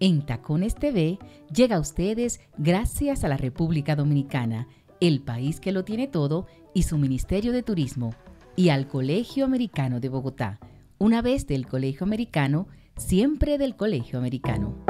en Tacones TV llega a ustedes gracias a la República Dominicana, el país que lo tiene todo, y su Ministerio de Turismo, y al Colegio Americano de Bogotá. Una vez del Colegio Americano, siempre del Colegio Americano.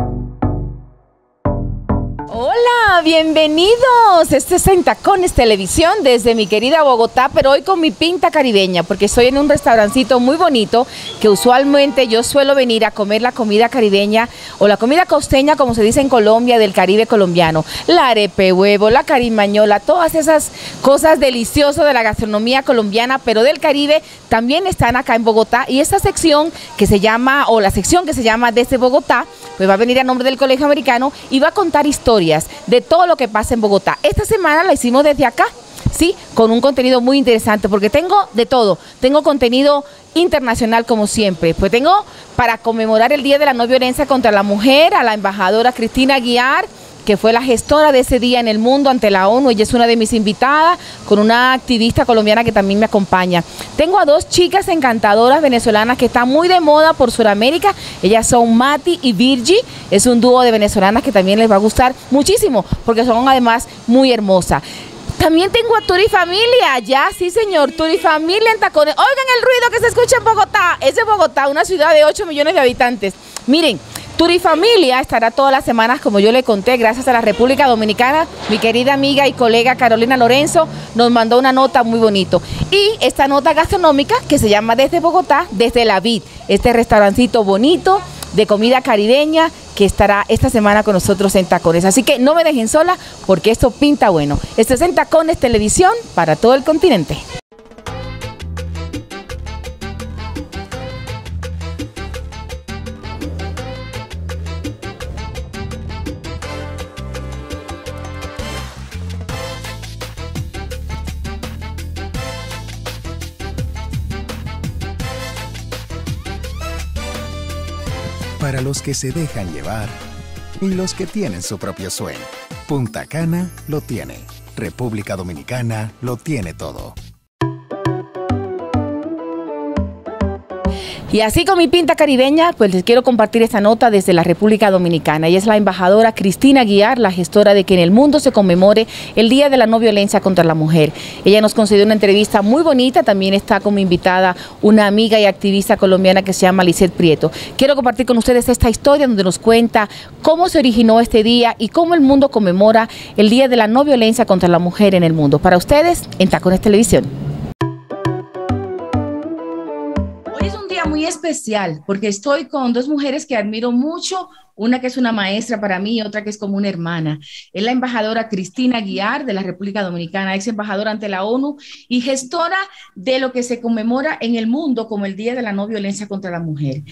Hola, bienvenidos. Este es en Tacones Televisión desde mi querida Bogotá, pero hoy con mi pinta caribeña, porque estoy en un restaurancito muy bonito que usualmente yo suelo venir a comer la comida caribeña o la comida costeña, como se dice en Colombia, del Caribe colombiano. La arepe huevo, la carimañola, todas esas cosas deliciosas de la gastronomía colombiana, pero del Caribe, también están acá en Bogotá. Y esta sección que se llama, o la sección que se llama Desde Bogotá, pues va a venir a nombre del Colegio Americano y va a contar historias de todo lo que pasa en Bogotá. Esta semana la hicimos desde acá, ¿sí? Con un contenido muy interesante, porque tengo de todo. Tengo contenido internacional como siempre. Pues tengo para conmemorar el Día de la No Violencia contra la Mujer a la embajadora Cristina Guiar, que fue la gestora de ese día en el mundo ante la ONU. Ella es una de mis invitadas, con una activista colombiana que también me acompaña. Tengo a dos chicas encantadoras venezolanas que están muy de moda por Sudamérica. Ellas son Mati y Virgi. Es un dúo de venezolanas que también les va a gustar muchísimo, porque son además muy hermosas. También tengo a Turi Familia, ya, sí señor, Turi Familia en Tacones. Oigan el ruido que se escucha en Bogotá. Es Bogotá, una ciudad de 8 millones de habitantes. Miren, Familia estará todas las semanas, como yo le conté, gracias a la República Dominicana. Mi querida amiga y colega Carolina Lorenzo nos mandó una nota muy bonito. Y esta nota gastronómica que se llama Desde Bogotá, desde La Vid, este restaurancito bonito de comida caribeña que estará esta semana con nosotros en Tacones. Así que no me dejen sola porque esto pinta bueno. Esto es en Tacones Televisión para todo el continente. Para los que se dejan llevar y los que tienen su propio sueño. Punta Cana lo tiene. República Dominicana lo tiene todo. Y así con mi pinta caribeña, pues les quiero compartir esta nota desde la República Dominicana. Y es la embajadora Cristina Guiar, la gestora de que en el mundo se conmemore el Día de la No Violencia contra la Mujer. Ella nos concedió una entrevista muy bonita, también está como invitada una amiga y activista colombiana que se llama Lisette Prieto. Quiero compartir con ustedes esta historia donde nos cuenta cómo se originó este día y cómo el mundo conmemora el Día de la No Violencia contra la Mujer en el mundo. Para ustedes, en Tacones Televisión. Especial porque estoy con dos mujeres que admiro mucho, una que es una maestra para mí y otra que es como una hermana. Es la embajadora Cristina Guiar de la República Dominicana, ex embajadora ante la ONU y gestora de lo que se conmemora en el mundo como el Día de la No Violencia contra la Mujer.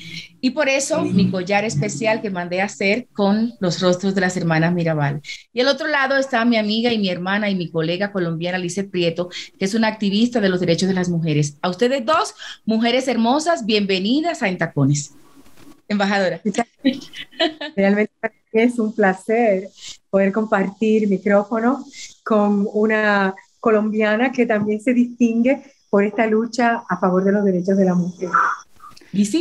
Y por eso mi collar especial que mandé a hacer con los rostros de las hermanas Mirabal. Y al otro lado está mi amiga y mi hermana y mi colega colombiana Lice Prieto, que es una activista de los derechos de las mujeres. A ustedes dos, mujeres hermosas, bienvenidas a Entacones embajadora. Realmente es un placer poder compartir micrófono con una colombiana que también se distingue por esta lucha a favor de los derechos de la mujer.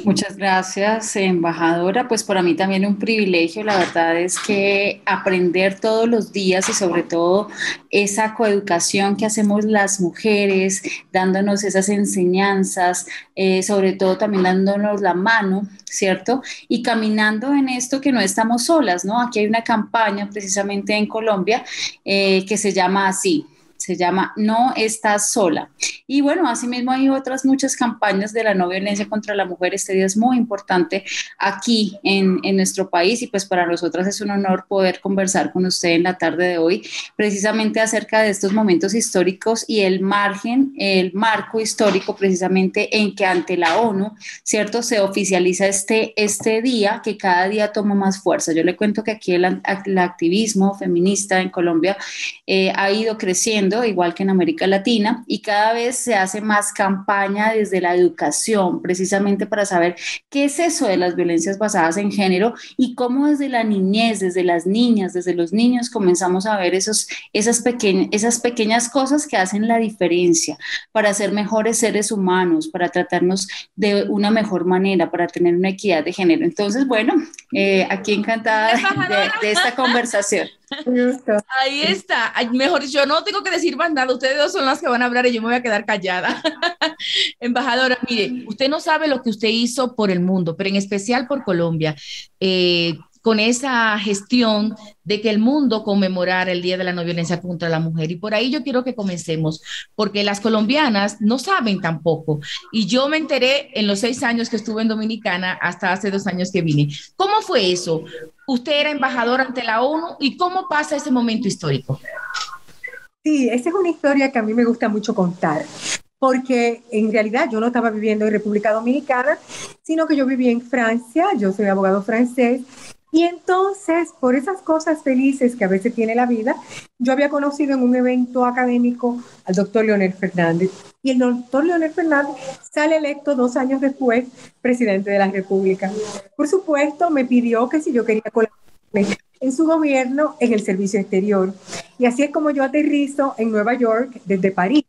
Muchas gracias, embajadora. Pues para mí también un privilegio. La verdad es que aprender todos los días y sobre todo esa coeducación que hacemos las mujeres, dándonos esas enseñanzas, eh, sobre todo también dándonos la mano, ¿cierto? Y caminando en esto que no estamos solas, ¿no? Aquí hay una campaña precisamente en Colombia eh, que se llama así, se llama No estás sola. Y bueno, asimismo hay otras muchas campañas de la no violencia contra la mujer. Este día es muy importante aquí en, en nuestro país y pues para nosotras es un honor poder conversar con usted en la tarde de hoy precisamente acerca de estos momentos históricos y el margen, el marco histórico precisamente en que ante la ONU, ¿cierto? Se oficializa este, este día que cada día toma más fuerza. Yo le cuento que aquí el, activismo feminista en Colombia eh, ha ido creciendo igual que en América Latina, y cada vez se hace más campaña desde la educación, precisamente para saber qué es eso de las violencias basadas en género y cómo desde la niñez, desde las niñas, desde los niños comenzamos a ver esos, esas, pequeñas, esas pequeñas cosas que hacen la diferencia para ser mejores seres humanos, para tratarnos de una mejor manera, para tener una equidad de género. Entonces, bueno, Eh, aquí encantada de, esta conversación. Ahí está. Mejor, yo no tengo que decir más nada. Ustedes dos son las que van a hablar y yo me voy a quedar callada. Embajadora, mire, usted no sabe lo que usted hizo por el mundo, pero en especial por Colombia. Eh, con esa gestión de que el mundo conmemorara el Día de la No Violencia contra la Mujer. Y por ahí yo quiero que comencemos, porque las colombianas no saben tampoco. Y yo me enteré en los seis años que estuve en Dominicana hasta hace dos años que vine. ¿Cómo fue eso? Usted era embajador ante la ONU y cómo pasa ese momento histórico. Sí, esa es una historia que a mí me gusta mucho contar porque en realidad yo no estaba viviendo en República Dominicana, sino que yo vivía en Francia, yo soy abogado francés, y entonces, por esas cosas felices que a veces tiene la vida, yo había conocido en un evento académico al doctor Leonel Fernández. Y el doctor Leonel Fernández sale electo dos años después presidente de la República. Por supuesto, me pidió que si yo quería colaborar en su gobierno en el servicio exterior. Y así es como yo aterrizo en Nueva York desde París.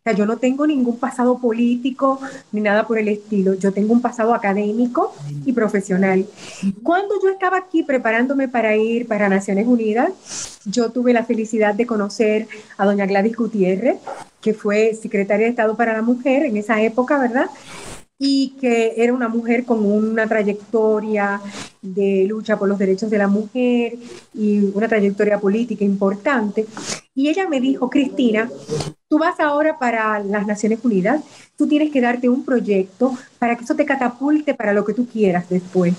O sea, yo no tengo ningún pasado político ni nada por el estilo. Yo tengo un pasado académico y profesional. Cuando yo estaba aquí preparándome para ir para Naciones Unidas, yo tuve la felicidad de conocer a doña Gladys Gutiérrez, que fue secretaria de Estado para la Mujer en esa época, ¿verdad? Y que era una mujer con una trayectoria de lucha por los derechos de la mujer y una trayectoria política importante. Y ella me dijo, Cristina, tú vas ahora para las Naciones Unidas, tú tienes que darte un proyecto para que eso te catapulte para lo que tú quieras después.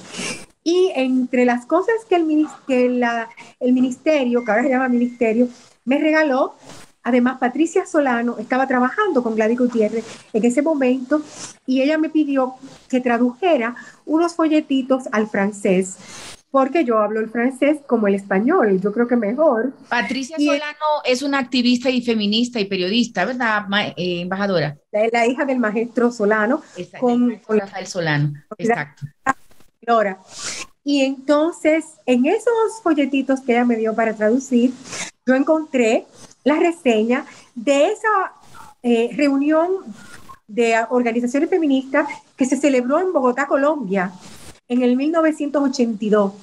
Y entre las cosas que el, que la, el ministerio, que ahora se llama ministerio, me regaló, Además, Patricia Solano estaba trabajando con Gladys Gutiérrez en ese momento y ella me pidió que tradujera unos folletitos al francés porque yo hablo el francés como el español, yo creo que mejor. Patricia Solano es una activista y feminista y periodista, ¿verdad, eh, embajadora? La, la, hija del maestro Solano. con, con Rafael Solano, exacto. Y entonces, en esos folletitos que ella me dio para traducir, yo encontré la reseña de esa eh, reunión de organizaciones feministas que se celebró en Bogotá, Colombia, en el 1982,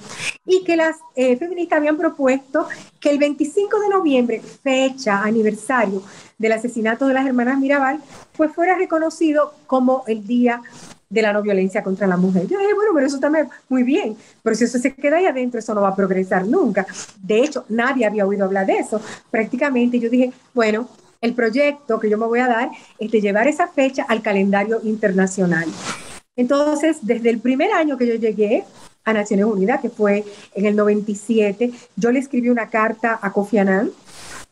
y que las eh, feministas habían propuesto que el 25 de noviembre, fecha, aniversario del asesinato de las hermanas Mirabal, pues fuera reconocido como el Día de la no violencia contra la mujer. Yo dije, bueno, pero eso también muy bien, pero si eso se queda ahí adentro, eso no va a progresar nunca. De hecho, nadie había oído hablar de eso. Prácticamente yo dije, bueno, el proyecto que yo me voy a dar es de llevar esa fecha al calendario internacional. Entonces, desde el primer año que yo llegué a Naciones Unidas, que fue en el 97, yo le escribí una carta a Kofi Annan,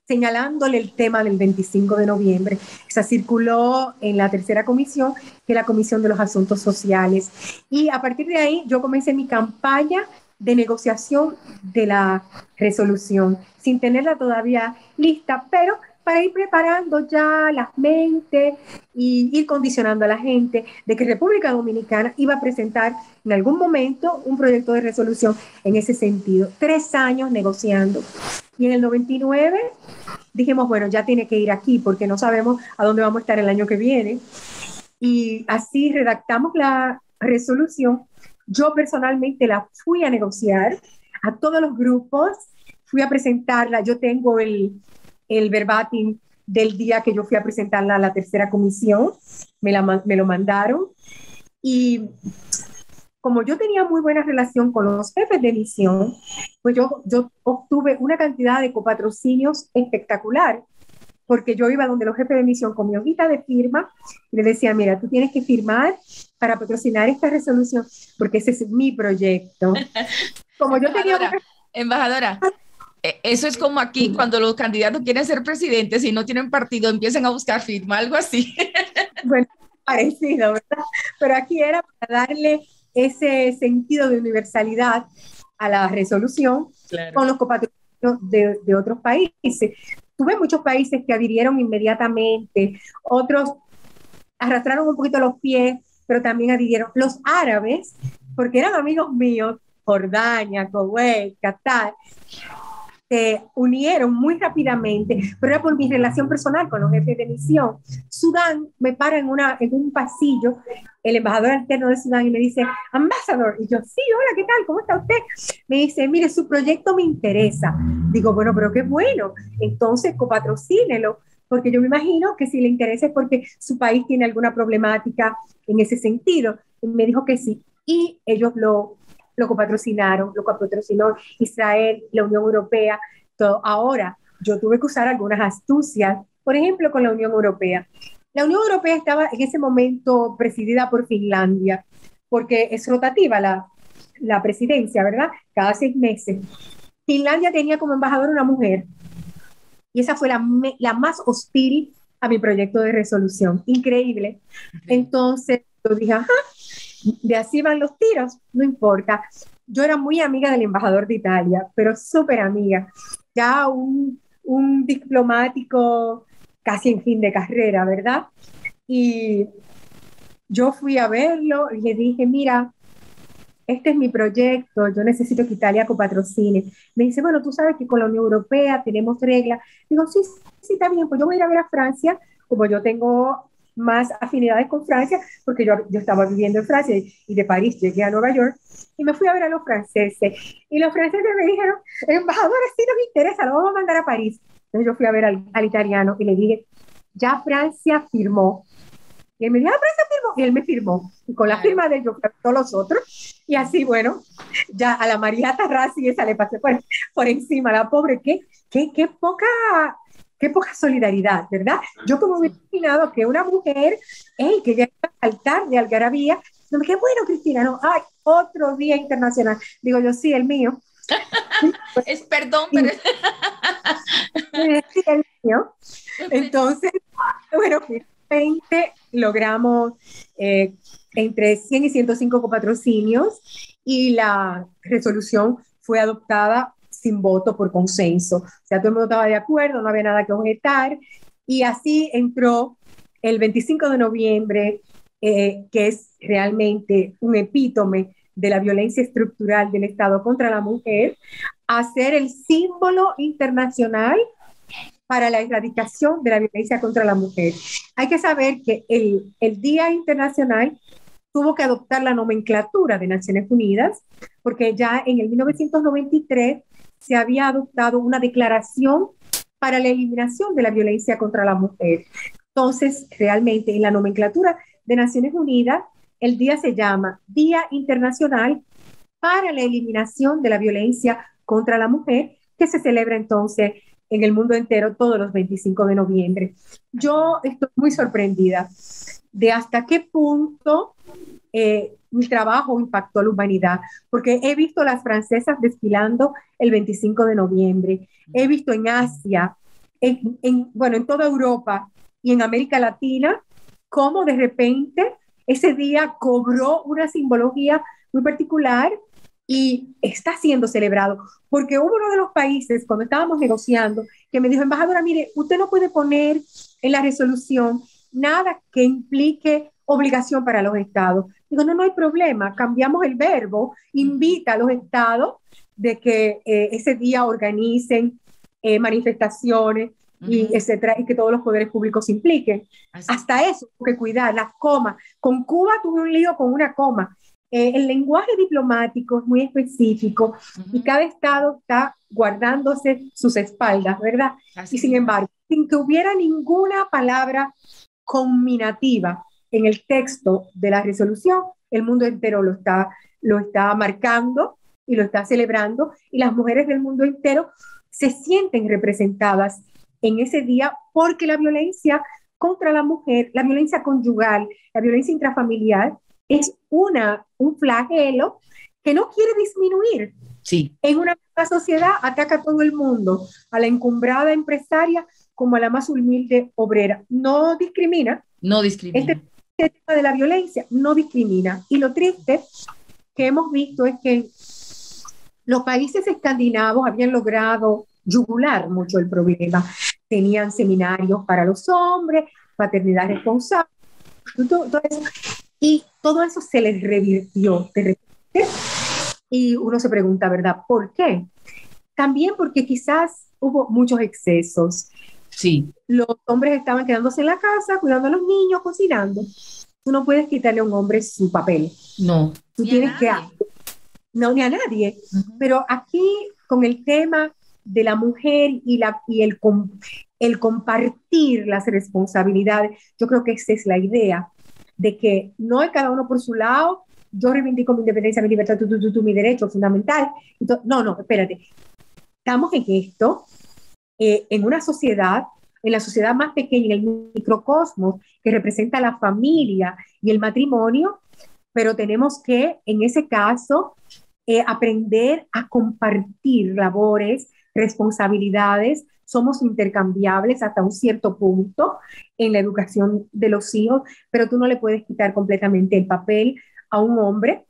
señalándole el tema del 25 de noviembre. Esa circuló en la tercera comisión, que es la Comisión de los Asuntos Sociales. Y a partir de ahí yo comencé mi campaña de negociación de la resolución, sin tenerla todavía lista, pero para ir preparando ya las mentes y ir condicionando a la gente de que República Dominicana iba a presentar en algún momento un proyecto de resolución en ese sentido. Tres años negociando. Y en el 99 dijimos, bueno, ya tiene que ir aquí porque no sabemos a dónde vamos a estar el año que viene. Y así redactamos la resolución. Yo personalmente la fui a negociar a todos los grupos, fui a presentarla. Yo tengo el, el verbatim del día que yo fui a presentarla a la tercera comisión, me, la, me lo mandaron. Y como yo tenía muy buena relación con los jefes de misión, pues yo, yo obtuve una cantidad de copatrocinios espectacular, porque yo iba donde los jefes de misión con mi hojita de firma y le decía, mira, tú tienes que firmar para patrocinar esta resolución, porque ese es mi proyecto. Como yo tenía... Embajadora, eh, eso es como aquí cuando los candidatos quieren ser presidentes y no tienen partido, empiezan a buscar firma, algo así. Bueno, parecido, ¿verdad? Pero aquí era para darle ese sentido de universalidad a la resolución con los compatriotas de, de, otros países. Tuve muchos países que adhirieron inmediatamente, otros arrastraron un poquito los pies, pero también adhirieron. Los árabes, porque eran amigos míos, Jordania, Kuwait, Qatar, se unieron muy rápidamente, pero era por mi relación personal con los jefes de misión. Sudán me para en, una, en un pasillo, el embajador alterno de Sudán, y me dice, ambassador, y yo, sí, hola, ¿qué tal? ¿Cómo está usted? Me dice, mire, su proyecto me interesa. Digo, bueno, pero qué bueno, entonces copatrocínelo, porque yo me imagino que si le interesa es porque su país tiene alguna problemática en ese sentido. Y me dijo que sí, y ellos lo lo copatrocinaron, lo copatrocinó Israel, la Unión Europea, todo. Ahora, yo tuve que usar algunas astucias, por ejemplo, con la Unión Europea. La Unión Europea estaba en ese momento presidida por Finlandia, porque es rotativa la, la presidencia, ¿verdad? Cada seis meses. Finlandia tenía como embajadora una mujer, y esa fue la, la más hostil a mi proyecto de resolución. Increíble. Entonces, yo dije, ajá, de así van los tiros, no importa. Yo era muy amiga del embajador de Italia, pero súper amiga. Ya un, un diplomático casi en fin de carrera, ¿verdad? Y yo fui a verlo y le dije, mira, este es mi proyecto, yo necesito que Italia copatrocine. Me dice, bueno, tú sabes que con la Unión Europea tenemos reglas. Digo, sí, sí, está bien, pues yo voy a ir a ver a Francia, como yo tengo más afinidades con Francia, porque yo, yo estaba viviendo en Francia y de París llegué a Nueva York y me fui a ver a los franceses. Y los franceses me dijeron, embajador, si nos interesa, lo vamos a mandar a París. Entonces yo fui a ver al, al italiano y le dije, ya Francia firmó. Y él me dijo, ah, Francia firmó. Y él me firmó. Y con la firma de ellos, todos los otros. Y así, bueno, ya a la María Tarrasi esa le pasé por, por encima. La pobre, qué, qué, qué poca qué poca solidaridad, ¿verdad? Yo como me he imaginado que una mujer, hey, que ya está al altar de algarabía, no me qué bueno, Cristina, no, ay, otro día internacional. Digo yo, sí, el mío. es perdón, pero... sí, el mío. Entonces, bueno, finalmente logramos eh, entre 100 y 105 copatrocinios y la resolución fue adoptada sin voto por consenso. O sea, todo el mundo estaba de acuerdo, no había nada que objetar. Y así entró el 25 de noviembre, eh, que es realmente un epítome de la violencia estructural del Estado contra la mujer, a ser el símbolo internacional para la erradicación de la violencia contra la mujer. Hay que saber que el, el Día Internacional tuvo que adoptar la nomenclatura de Naciones Unidas, porque ya en el 1993 se había adoptado una declaración para la eliminación de la violencia contra la mujer. Entonces, realmente en la nomenclatura de Naciones Unidas, el día se llama Día Internacional para la Eliminación de la Violencia contra la Mujer, que se celebra entonces en el mundo entero todos los 25 de noviembre. Yo estoy muy sorprendida de hasta qué punto eh, mi trabajo impactó a la humanidad, porque he visto las francesas desfilando el 25 de noviembre, he visto en Asia, en, bueno, en toda Europa y en América Latina, cómo de repente ese día cobró una simbología muy particular y está siendo celebrado, porque hubo uno de los países, cuando estábamos negociando, que me dijo, embajadora, mire, usted no puede poner en la resolución nada que implique obligación para los estados. Digo, no, no hay problema, cambiamos el verbo, invita a los estados de que eh, ese día organicen eh, manifestaciones y etcétera, y que todos los poderes públicos se impliquen. Hasta eso, hay que cuidar, las comas. Con Cuba tuve un lío con una coma. Eh, el lenguaje diplomático es muy específico y cada estado está guardándose sus espaldas, ¿verdad? y sin embargo, sin que hubiera ninguna palabra combinativa en el texto de la resolución, el mundo entero lo está, lo está marcando y lo está celebrando y las mujeres del mundo entero se sienten representadas en ese día porque la violencia contra la mujer, la violencia conyugal, la violencia intrafamiliar es una, un flagelo que no quiere disminuir. Sí. En una sociedad ataca a todo el mundo, a la encumbrada empresaria como a la más humilde obrera. No discrimina. No discrimina. Este el tema de la violencia no discrimina. Y lo triste que hemos visto es que los países escandinavos habían logrado yugular mucho el problema. Tenían seminarios para los hombres, paternidad responsable. Y todo eso se les revirtió de repente. Y uno se pregunta, ¿verdad? ¿Por qué? también porque quizás hubo muchos excesos. Sí. Los hombres estaban quedándose en la casa, cuidando a los niños, cocinando. Tú no puedes quitarle a un hombre su papel. No. Tú tienes que... No, ni a nadie. Pero aquí, con el tema de la mujer y, la, y el, el compartir las responsabilidades, yo creo que esa es la idea, de que no es cada uno por su lado, yo reivindico mi independencia, mi libertad, tú, tú, tú, mi derecho fundamental. no, no, espérate. Estamos en esto, eh, en una sociedad, en la sociedad más pequeña, en el microcosmos, que representa la familia y el matrimonio, pero tenemos que, en ese caso, eh, aprender a compartir labores, responsabilidades, somos intercambiables hasta un cierto punto en la educación de los hijos, pero tú no le puedes quitar completamente el papel a un hombre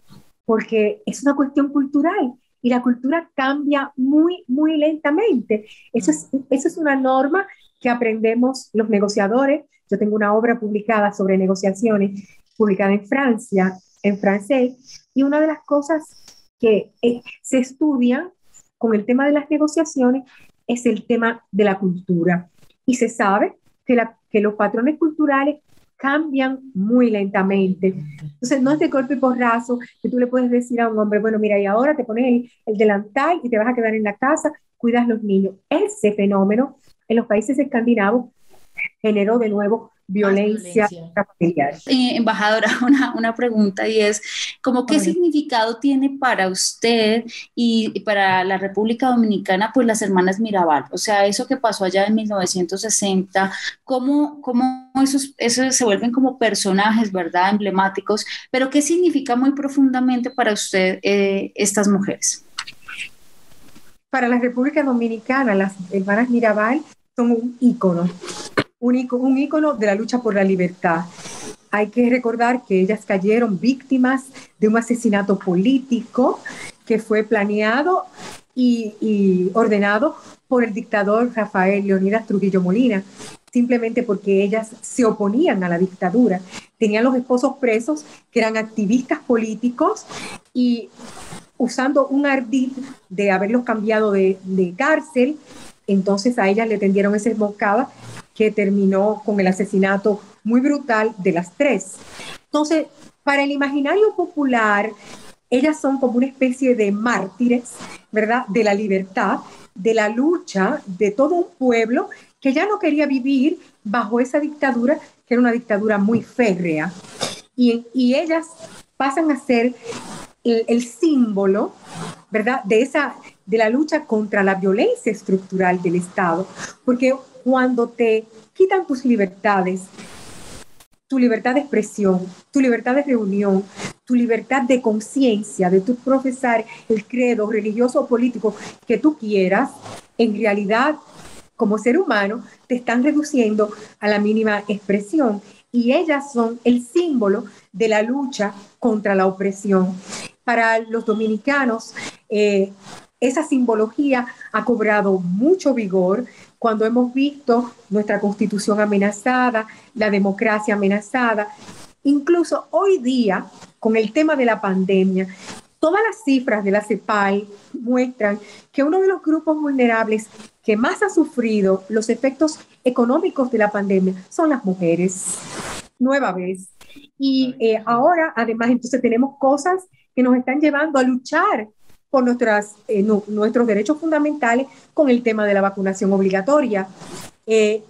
porque es una cuestión cultural y la cultura cambia muy, muy lentamente. Eso es, eso es una norma que aprendemos los negociadores. Yo tengo una obra publicada sobre negociaciones, publicada en Francia, en francés, y una de las cosas que eh, se estudian con el tema de las negociaciones es el tema de la cultura. Y se sabe que, la, que los patrones culturales cambian muy lentamente. Entonces, no es de golpe y porrazo que tú le puedes decir a un hombre, bueno, mira, y ahora te pones el, el delantal y te vas a quedar en la casa, cuidas los niños. Ese fenómeno en los países escandinavos generó de nuevo violencia, familiar. Eh, embajadora, una, una, pregunta y es, ¿cómo qué significado tiene para usted y, para la República Dominicana, pues las hermanas Mirabal? O sea, eso que pasó allá en 1960, ¿cómo, cómo esos, esos se vuelven como personajes, verdad, emblemáticos? Pero ¿qué significa muy profundamente para usted eh, estas mujeres? Para la República Dominicana, las hermanas Mirabal son un ícono un, ícono de la lucha por la libertad. Hay que recordar que ellas cayeron víctimas de un asesinato político que fue planeado y, ordenado por el dictador Rafael Leonidas Trujillo Molina, simplemente porque ellas se oponían a la dictadura. Tenían los esposos presos que eran activistas políticos y usando un ardid de haberlos cambiado de, de cárcel, entonces a ellas le tendieron esa emboscada que terminó con el asesinato muy brutal de las tres. Entonces, para el imaginario popular, ellas son como una especie de mártires, ¿verdad? De la libertad, de la lucha de todo un pueblo que ya no quería vivir bajo esa dictadura, que era una dictadura muy férrea. Y, y ellas pasan a ser el, el, símbolo, ¿verdad? De esa, de la lucha contra la violencia estructural del Estado, porque cuando te quitan tus libertades, tu libertad de expresión, tu libertad de reunión, tu libertad de conciencia, de tu profesar el credo religioso o político que tú quieras, en realidad, como ser humano, te están reduciendo a la mínima expresión. Y ellas son el símbolo de la lucha contra la opresión. Para los dominicanos, eh, esa simbología ha cobrado mucho vigor cuando hemos visto nuestra constitución amenazada, la democracia amenazada. Incluso hoy día, con el tema de la pandemia, todas las cifras de la CEPAL muestran que uno de los grupos vulnerables que más ha sufrido los efectos económicos de la pandemia son las mujeres. Nueva vez. Y eh, ahora, además, entonces tenemos cosas que nos están llevando a luchar por nuestras, eh, nuestros derechos fundamentales con el tema de la vacunación obligatoria. Eh,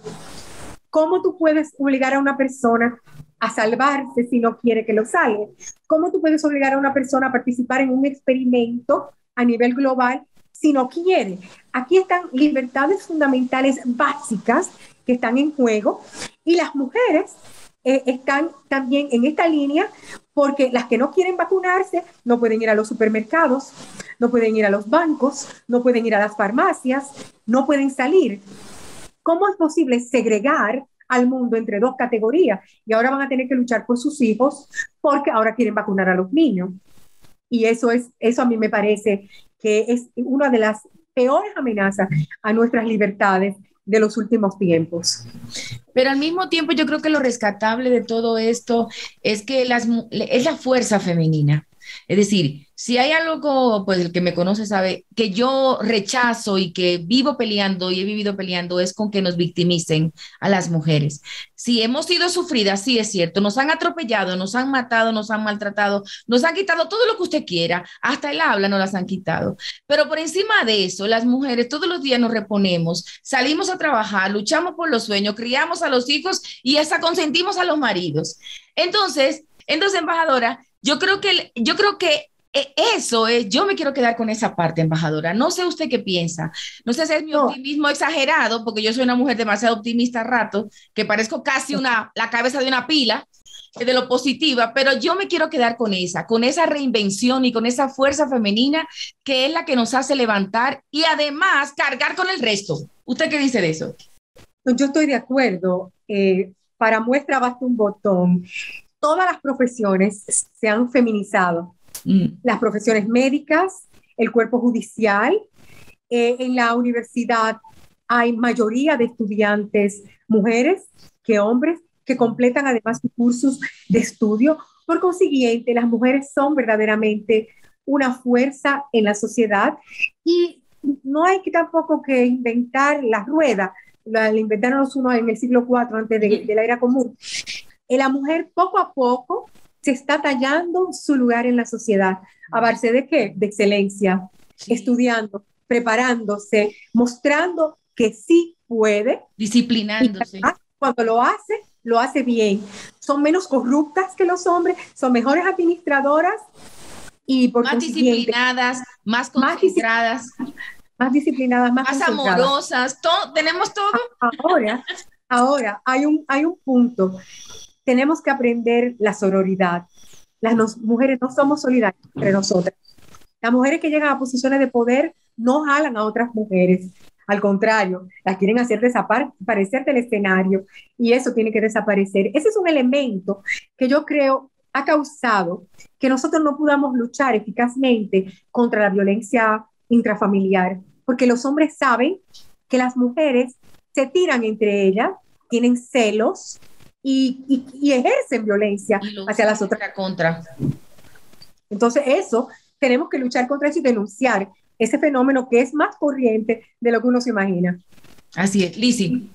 ¿Cómo tú puedes obligar a una persona a salvarse si no quiere que lo salga? ¿Cómo tú puedes obligar a una persona a participar en un experimento a nivel global si no quiere? Aquí están libertades fundamentales básicas que están en juego y las mujeres eh, están también en esta línea porque las que no quieren vacunarse no pueden ir a los supermercados, no pueden ir a los bancos, no pueden ir a las farmacias, no pueden salir. ¿Cómo es posible segregar al mundo entre dos categorías? Y ahora van a tener que luchar por sus hijos porque ahora quieren vacunar a los niños. Y eso es eso a mí me parece que es una de las peores amenazas a nuestras libertades de los últimos tiempos. Pero al mismo tiempo yo creo que lo rescatable de todo esto es que las, es la fuerza femenina. Es decir, si hay algo, pues el que me conoce sabe, que yo rechazo y que vivo peleando y he vivido peleando es con que nos victimicen a las mujeres. Si hemos sido sufridas, sí es cierto, nos han atropellado, nos han matado, nos han maltratado, nos han quitado todo lo que usted quiera, hasta el habla nos las han quitado. Pero por encima de eso, las mujeres todos los días nos reponemos, salimos a trabajar, luchamos por los sueños, criamos a los hijos y hasta consentimos a los maridos. Entonces, entonces, embajadora, yo creo que, yo creo que eso es, yo me quiero quedar con esa parte, embajadora. No sé usted qué piensa. No sé si es mi optimismo exagerado, porque yo soy una mujer demasiado optimista a rato, que parezco casi una, la cabeza de una pila de lo positiva, pero yo me quiero quedar con esa, con esa reinvención y con esa fuerza femenina que es la que nos hace levantar y además cargar con el resto. ¿Usted qué dice de eso? Yo estoy de acuerdo. Eh, para muestra basta un botón. Todas las profesiones se han feminizado Mm. las profesiones médicas, el cuerpo judicial. Eh, en la universidad hay mayoría de estudiantes mujeres que hombres que completan además sus cursos de estudio. Por consiguiente, las mujeres son verdaderamente una fuerza en la sociedad y no hay que tampoco que inventar la rueda, la, inventaron los unos en el siglo IV antes de, de la era común. La mujer poco a poco se está tallando su lugar en la sociedad. ¿A base de qué? De excelencia, estudiando, preparándose, mostrando que sí puede. Disciplinándose. Cuando lo hace, lo hace bien. Son menos corruptas que los hombres, son mejores administradoras y por más disciplinadas, más concentradas. Más, disciplinadas, más, más amorosas, todo, tenemos todo. Ahora, ahora hay un, hay un punto tenemos que aprender la sororidad. Las mujeres no somos solidarias entre nosotras. Las mujeres que llegan a posiciones de poder no jalan a otras mujeres. Al contrario, las quieren hacer desaparecer del escenario y eso tiene que desaparecer. Ese es un elemento que yo creo ha causado que nosotros no podamos luchar eficazmente contra la violencia intrafamiliar, porque los hombres saben que las mujeres se tiran entre ellas, tienen celos, y, ejercen violencia hacia las otras. Contra. Entonces, eso tenemos que luchar contra eso y denunciar ese fenómeno que es más corriente de lo que uno se imagina. Así es, Lizzie.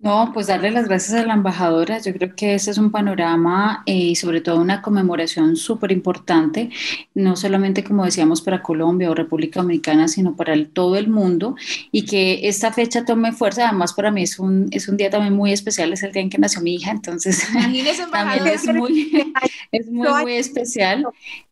No, pues darle las gracias a la embajadora. Yo creo que ese es un panorama eh, y sobre todo una conmemoración súper importante, no solamente como decíamos para Colombia o República Dominicana, sino para todo el mundo y que esta fecha tome fuerza. Además, para mí es un, es un día también muy especial, es el día en que nació mi hija, entonces también es muy, es muy, muy especial.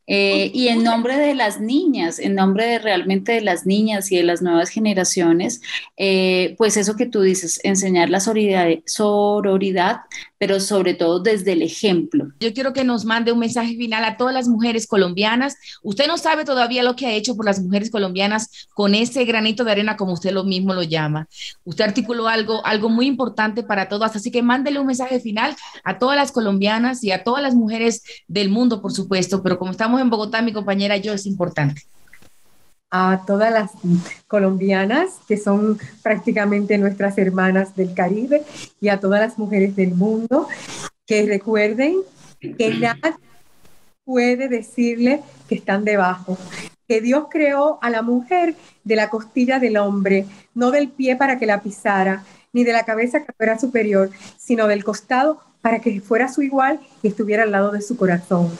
Eh, y en nombre de las niñas, en nombre de realmente de las niñas y de las nuevas generaciones, eh, pues eso que tú dices, enseñar la sororidad, sororidad, pero sobre todo desde el ejemplo. Yo quiero que nos mande un mensaje final a todas las mujeres colombianas. Usted no sabe todavía lo que ha hecho por las mujeres colombianas con ese granito de arena, como usted lo mismo lo llama. Usted articuló algo, algo muy importante para todas, así que mándele un mensaje final a todas las colombianas y a todas las mujeres del mundo, por supuesto, pero como estamos en Bogotá, mi compañera yo, es importante. A todas las colombianas, que son prácticamente nuestras hermanas del Caribe, y a todas las mujeres del mundo, que recuerden que nadie puede decirle que están debajo, que Dios creó a la mujer de la costilla del hombre, no del pie para que la pisara, ni de la cabeza que fuera superior, sino del costado para que fuera su igual y estuviera al lado de su corazón.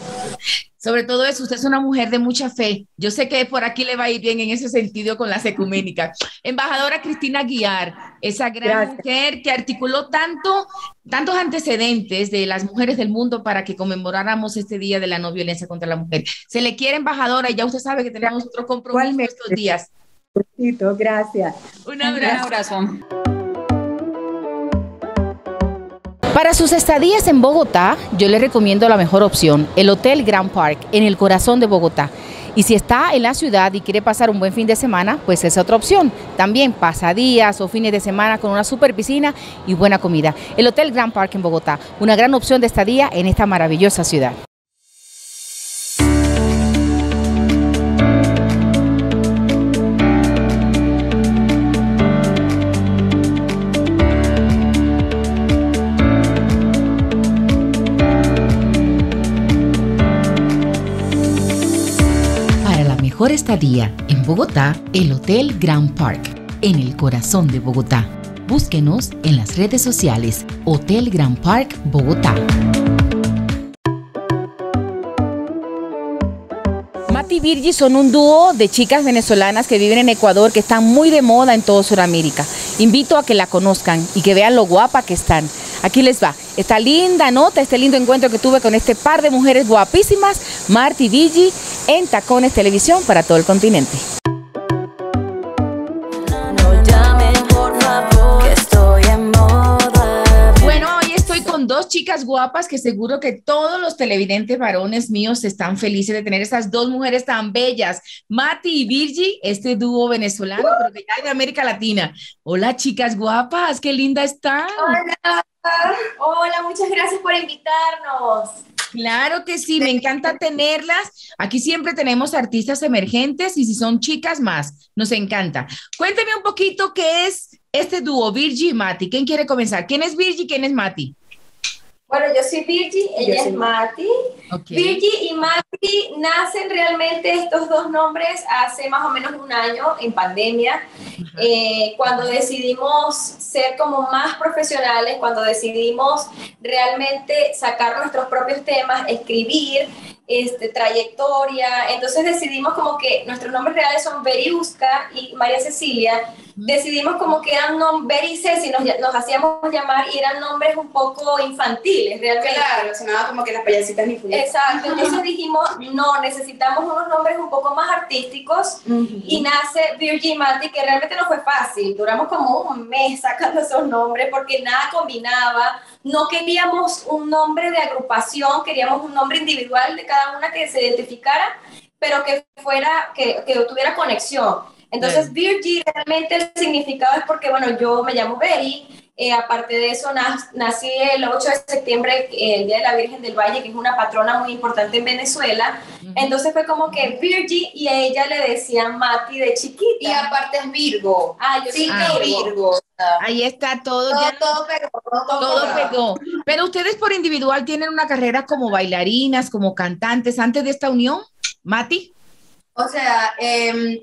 Sobre todo eso, usted es una mujer de mucha fe. Yo sé que por aquí le va a ir bien en ese sentido con las ecuménicas. Embajadora Cristina Guiar, esa gran mujer que articuló tanto, tantos antecedentes de las mujeres del mundo para que conmemoráramos este día de la no violencia contra la mujer. Se le quiere, embajadora, y ya usted sabe que tenemos otro compromiso estos días. Gracias. Un abrazo. Un abrazo. Para sus estadías en Bogotá, yo les recomiendo la mejor opción, el Hotel Grand Park, en el corazón de Bogotá. Y si está en la ciudad y quiere pasar un buen fin de semana, pues es otra opción. También pasadías o fines de semana con una super piscina y buena comida. El Hotel Grand Park en Bogotá, una gran opción de estadía en esta maravillosa ciudad. Estadía en Bogotá, el Hotel Grand Park, en el corazón de Bogotá. Búsquenos en las redes sociales Hotel Grand Park Bogotá. Mati y Virgi son un dúo de chicas venezolanas que viven en Ecuador que están muy de moda en toda Sudamérica. Invito a que la conozcan y que vean lo guapa que están. Aquí les va. Esta linda nota, este lindo encuentro que tuve con este par de mujeres guapísimas, Marti y Virgi, en Tacones Televisión para todo el continente. Dos chicas guapas que seguro que todos los televidentes varones míos están felices de tener estas dos mujeres tan bellas, Mati y Virgi, este dúo venezolano, pero que ya es de América Latina. Hola, chicas guapas, qué linda están. Hola, hola, muchas gracias por invitarnos. Claro que sí, me encanta tenerlas. Aquí siempre tenemos artistas emergentes y si son chicas más, nos encanta. Cuénteme un poquito qué es este dúo, Virgi y Mati. ¿Quién quiere comenzar? ¿Quién es Virgi y quién es Mati? Bueno, yo soy Virgi, ella es Mati. Ok. Virgi y Mati nacen realmente estos dos nombres hace más o menos un año en pandemia, eh, cuando decidimos ser como más profesionales, cuando decidimos realmente sacar nuestros propios temas, escribir este, trayectoria, entonces decidimos como que nuestros nombres reales son Veriusca y María Cecilia, decidimos como que eran nombres, Beri y Ceci nos, nos hacíamos llamar y eran nombres un poco infantiles realmente. Claro, sonaba como que las payasitas ni fulitas. Exacto, entonces dijimos, no, necesitamos unos nombres un poco más artísticos y nace Virgin Mati, que realmente no fue fácil, duramos como un mes sacando esos nombres porque nada combinaba, no queríamos un nombre de agrupación, queríamos un nombre individual de cada una que se identificara, pero que fuera, que, que tuviera conexión. Entonces, Virgin realmente el significado es porque, bueno, yo me llamo Beri, eh, aparte de eso, nací el 8 de septiembre, eh, el Día de la Virgen del Valle, que es una patrona muy importante en Venezuela. Entonces fue como que Virgi y a ella le decían Mati de chiquita. Y aparte es Virgo. ah, yo soy Sí, Ah. Virgo. Virgo. Ahí está todo, Todo, ya todo pegó, todo, pegó. Pero ustedes por individual tienen una carrera como bailarinas, como cantantes antes de esta unión, Mati. O sea, em,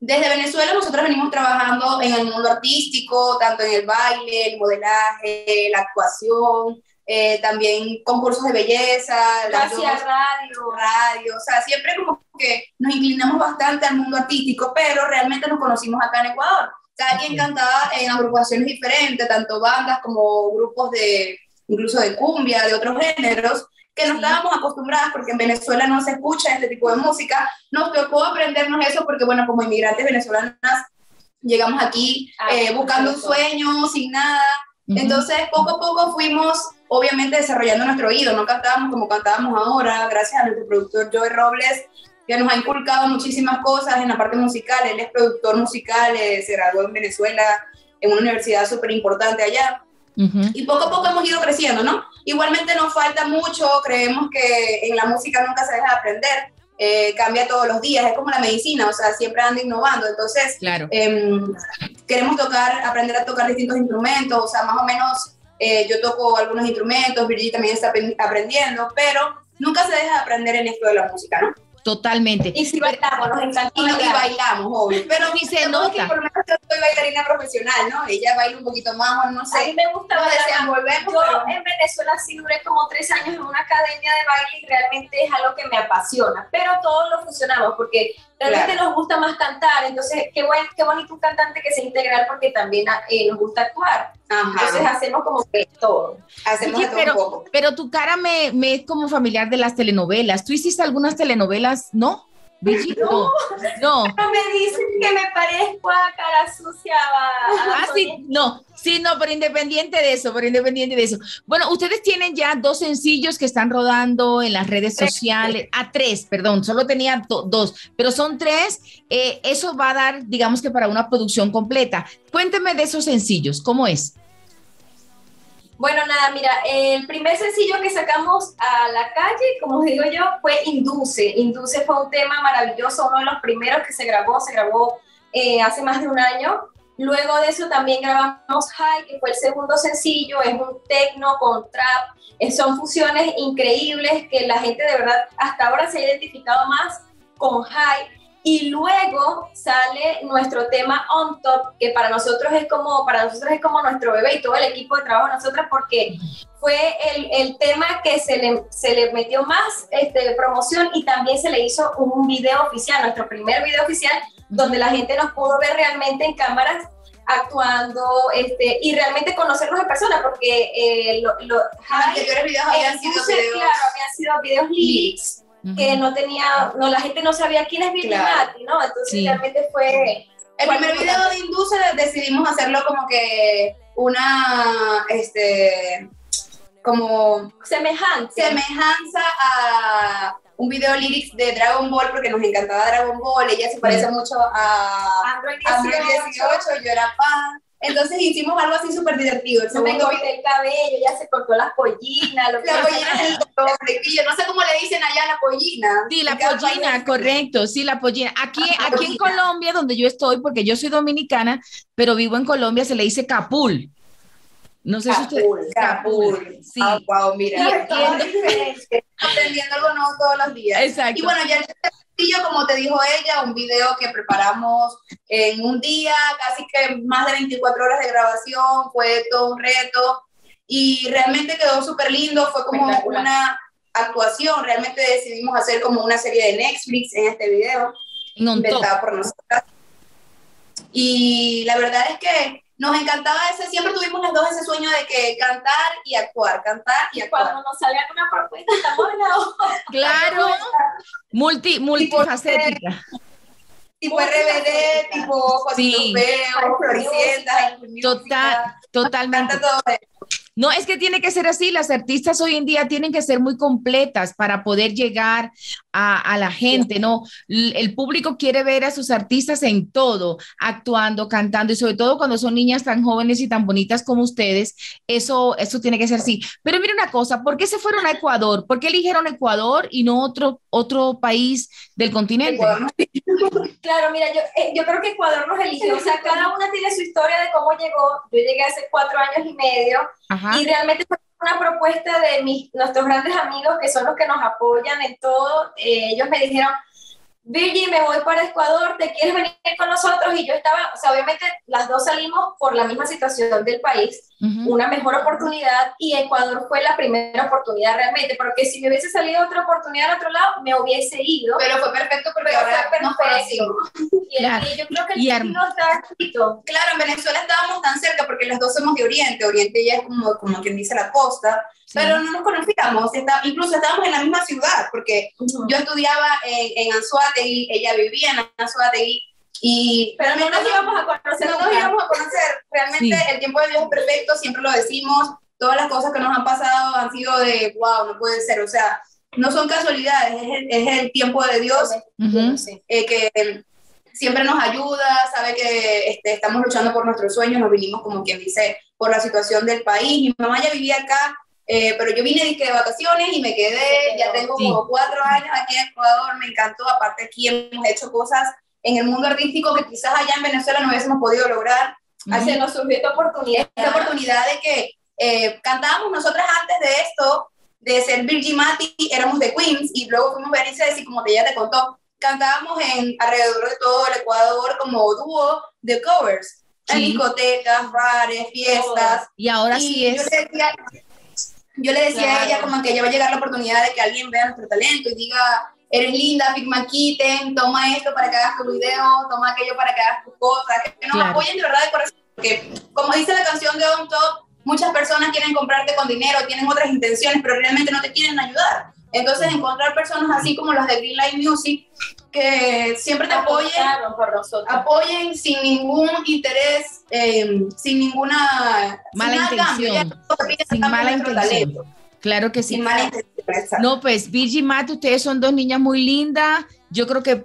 desde Venezuela nosotros venimos trabajando en el mundo artístico, tanto en el baile, el modelaje, la actuación, eh, también concursos de belleza, dos- radio. radio, o sea, siempre como que nos inclinamos bastante al mundo artístico, pero realmente nos conocimos acá en Ecuador. Cada quien cantaba en agrupaciones diferentes, tanto bandas como grupos de, incluso de cumbia, de otros géneros, que no estábamos acostumbradas porque en Venezuela no se escucha este tipo de música. Nos tocó aprendernos eso porque, bueno, como inmigrantes venezolanas llegamos aquí Ah, eh, buscando un sueño, sin nada, entonces, poco a poco fuimos, obviamente, desarrollando nuestro oído. No cantábamos como cantábamos ahora, gracias a nuestro productor Joey Robles, que nos ha inculcado muchísimas cosas en la parte musical. Él es productor musical, eh, se graduó en Venezuela, en una universidad súper importante allá. Ujú. Y poco a poco hemos ido creciendo, ¿no? Igualmente nos falta mucho, creemos que en la música nunca se deja de aprender, eh, cambia todos los días, es como la medicina, o sea, siempre anda innovando. Entonces, Claro. Em, queremos tocar, aprender a tocar distintos instrumentos, o sea, más o menos eh, yo toco algunos instrumentos, Virginia también está aprendiendo, pero nunca se deja de aprender en esto de la música, ¿no? Totalmente. Y si bailamos, nos encanta Y, bailamos, obvio, pero Sí se nota. por lo menos yo soy bailarina profesional, ¿no? Ella baila un poquito más, o no A mí sé, me gusta nos bailar. desenvolvemos, Yo pero- en Venezuela sí duré como tres años en una academia de baile y realmente es algo que me apasiona, pero todos lo fusionamos porque realmente nos gusta más cantar, entonces qué, buen, qué bonito un cantante que se integral porque también eh, nos gusta actuar, entonces Ajá, hacemos como que todo. hacemos Oye, todo pero- un poco. Pero tu cara me, me es como familiar de las telenovelas. ¿Tú hiciste algunas telenovelas? ¿No? No. No. Pero me dicen que me parezco a cara sucia. a- Ah, sí, no, sí, no, pero independiente de eso, pero independiente de eso. Bueno, ustedes tienen ya dos sencillos que están rodando en las redes Tres. sociales, a tres, perdón, solo tenía do- dos, pero son tres. eh, eso va a dar, digamos que para una producción completa. Cuénteme de esos sencillos, ¿cómo es? Bueno, nada, mira, el primer sencillo que sacamos a la calle, como digo yo, fue Induce. Induce fue un tema maravilloso, uno de los primeros que se grabó, se grabó eh, hace más de un año. Luego de eso también grabamos High, que fue el segundo sencillo, es un techno con trap, Eh, son fusiones increíbles que la gente de verdad hasta ahora se ha identificado más con High. Y luego sale nuestro tema On Top, que para nosotros es como, para nosotros es como nuestro bebé y todo el equipo de trabajo de nosotras, porque fue el, el tema que se le, se le metió más este, promoción y también se le hizo un video oficial, nuestro primer video oficial, donde la gente nos pudo ver realmente en cámaras actuando este, y realmente conocernos en persona, porque eh, lo, lo, anteriores videos habían sido videos. Claro, habían sido videos que no tenía, no, la gente no sabía quién es Virgin Claro. Mati, ¿no? Entonces realmente fue... El primer video importante. de Induce decidimos hacerlo como que una, este, como semejante. semejanza a un video lyrics de Dragon Ball porque nos encantaba Dragon Ball, ella se parece mucho a Android Android 18. 18, yo era fan. Entonces hicimos algo así súper divertido. El Yo me corté el cabello, ya se cortó las pollinas. Lo la pollina es el doble, y yo no sé cómo le dicen allá la pollina. Sí, la En país pollina, correcto, sí, la pollina. Aquí, La aquí en pollina. Colombia, donde yo estoy, porque yo soy dominicana, pero vivo en Colombia, se le dice capul. No sé si usted... Capul, Capul. Sí. Ah, wow, mira. Aprendiendo algo nuevo todos los días. Exacto. Y bueno, ya sencillo, como te dijo ella, un video que preparamos en un día, casi que más de 24 horas de grabación, fue todo un reto. Y realmente quedó súper lindo, fue como una actuación, realmente decidimos hacer como una serie de Netflix en este video, inventada por nosotras. Y la verdad es que nos encantaba ese, siempre tuvimos las dos ese sueño de que cantar y actuar, cantar y actuar. Cuando nos salga una propuesta, estamos en la hoja. Claro, multi, multifacética. tipo RBD, tipo Sí. Musical, Total, totalmente. canta todo eso. No, es que tiene que ser así. Las artistas hoy en día tienen que ser muy completas para poder llegar a, a la gente, ¿no? El público quiere ver a sus artistas en todo, actuando, cantando y sobre todo cuando son niñas tan jóvenes y tan bonitas como ustedes, eso, eso tiene que ser así. Pero mira una cosa, ¿por qué se fueron a Ecuador? ¿Por qué eligieron Ecuador y no otro, otro país del continente? Ecuador. Claro, mira, yo, eh, yo creo que Ecuador nos eligió, o sea, cada una tiene su historia de cómo llegó. Yo llegué hace cuatro años y medio Ajá. Y realmente fue una propuesta de mis, nuestros grandes amigos que son los que nos apoyan en todo. Eh, ellos me dijeron, Virgi, me voy para Ecuador, ¿te quieres venir con nosotros? Y yo estaba, o sea, obviamente las dos salimos por la misma situación del país, Ujú. una mejor oportunidad y Ecuador fue la primera oportunidad realmente, porque si me hubiese salido otra oportunidad en otro lado, me hubiese ido. Pero fue perfecto porque Pero ahora fue nos perfecto. conocimos. Y, el- Claro. y yo creo que el Y destino está escrito. Claro, en Venezuela estábamos tan cerca porque las dos somos de Oriente. Oriente ya es como, como quien dice la costa, Sí. pero no nos conocíamos. Está- incluso estábamos en la misma ciudad porque yo estudiaba en, en Anzoátegui, ella vivía en Anzoátegui y Pero no nos íbamos a conocer no nos íbamos a conocer. Realmente Sí. el tiempo de Dios es perfecto, siempre lo decimos. Todas las cosas que nos han pasado han sido de, wow, no puede ser. O sea, no son casualidades, es el, es el tiempo de Dios Ujú. Sí. eh, que siempre nos ayuda, sabe que este, estamos luchando por nuestros sueños, nos vinimos como quien dice por la situación del país. Mi mamá ya vivía acá, eh, pero yo vine de vacaciones y me quedé, ya tengo Sí. como cuatro años aquí en Ecuador, me encantó, aparte aquí hemos hecho cosas en el mundo artístico que quizás allá en Venezuela no hubiésemos podido lograr. Se nos surgió esta oportunidad. Esta oportunidad de que eh, cantábamos nosotras antes de esto, de ser Virgin Mati, éramos de Queens y luego fuimos Benices y como ella te contó, cantábamos en alrededor de todo el Ecuador como dúo de covers, en Sí. discotecas, bares, fiestas. Y ahora y sí yo es. le decía, yo le decía a Claro. ella como que ya va a llegar la oportunidad de que alguien vea nuestro talento y diga, eres linda, firma aquí, ten, toma esto para que hagas tu video, toma aquello para que hagas tus cosas, que nos Claro. apoyen de verdad de corazón, porque como dice la canción de On Top, muchas personas quieren comprarte con dinero, tienen otras intenciones, pero realmente no te quieren ayudar. Entonces encontrar personas así como las de Green Light Music, que siempre te apoyen por nosotros. apoyen sin ningún interés, eh, sin ninguna Mala sin cambio, intención. piden Sin cambio mala intención. talento, Claro que sí. Sin mala intención. No, pues Virgi y Matt, ustedes son dos niñas muy lindas. Yo creo que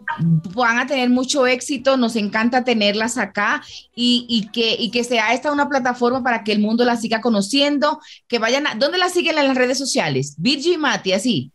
van a tener mucho éxito. Nos encanta tenerlas acá y, y que, y que sea esta una plataforma para que el mundo las siga conociendo. Que vayan a. ¿Dónde las siguen en las redes sociales? Virgi y Mati, así.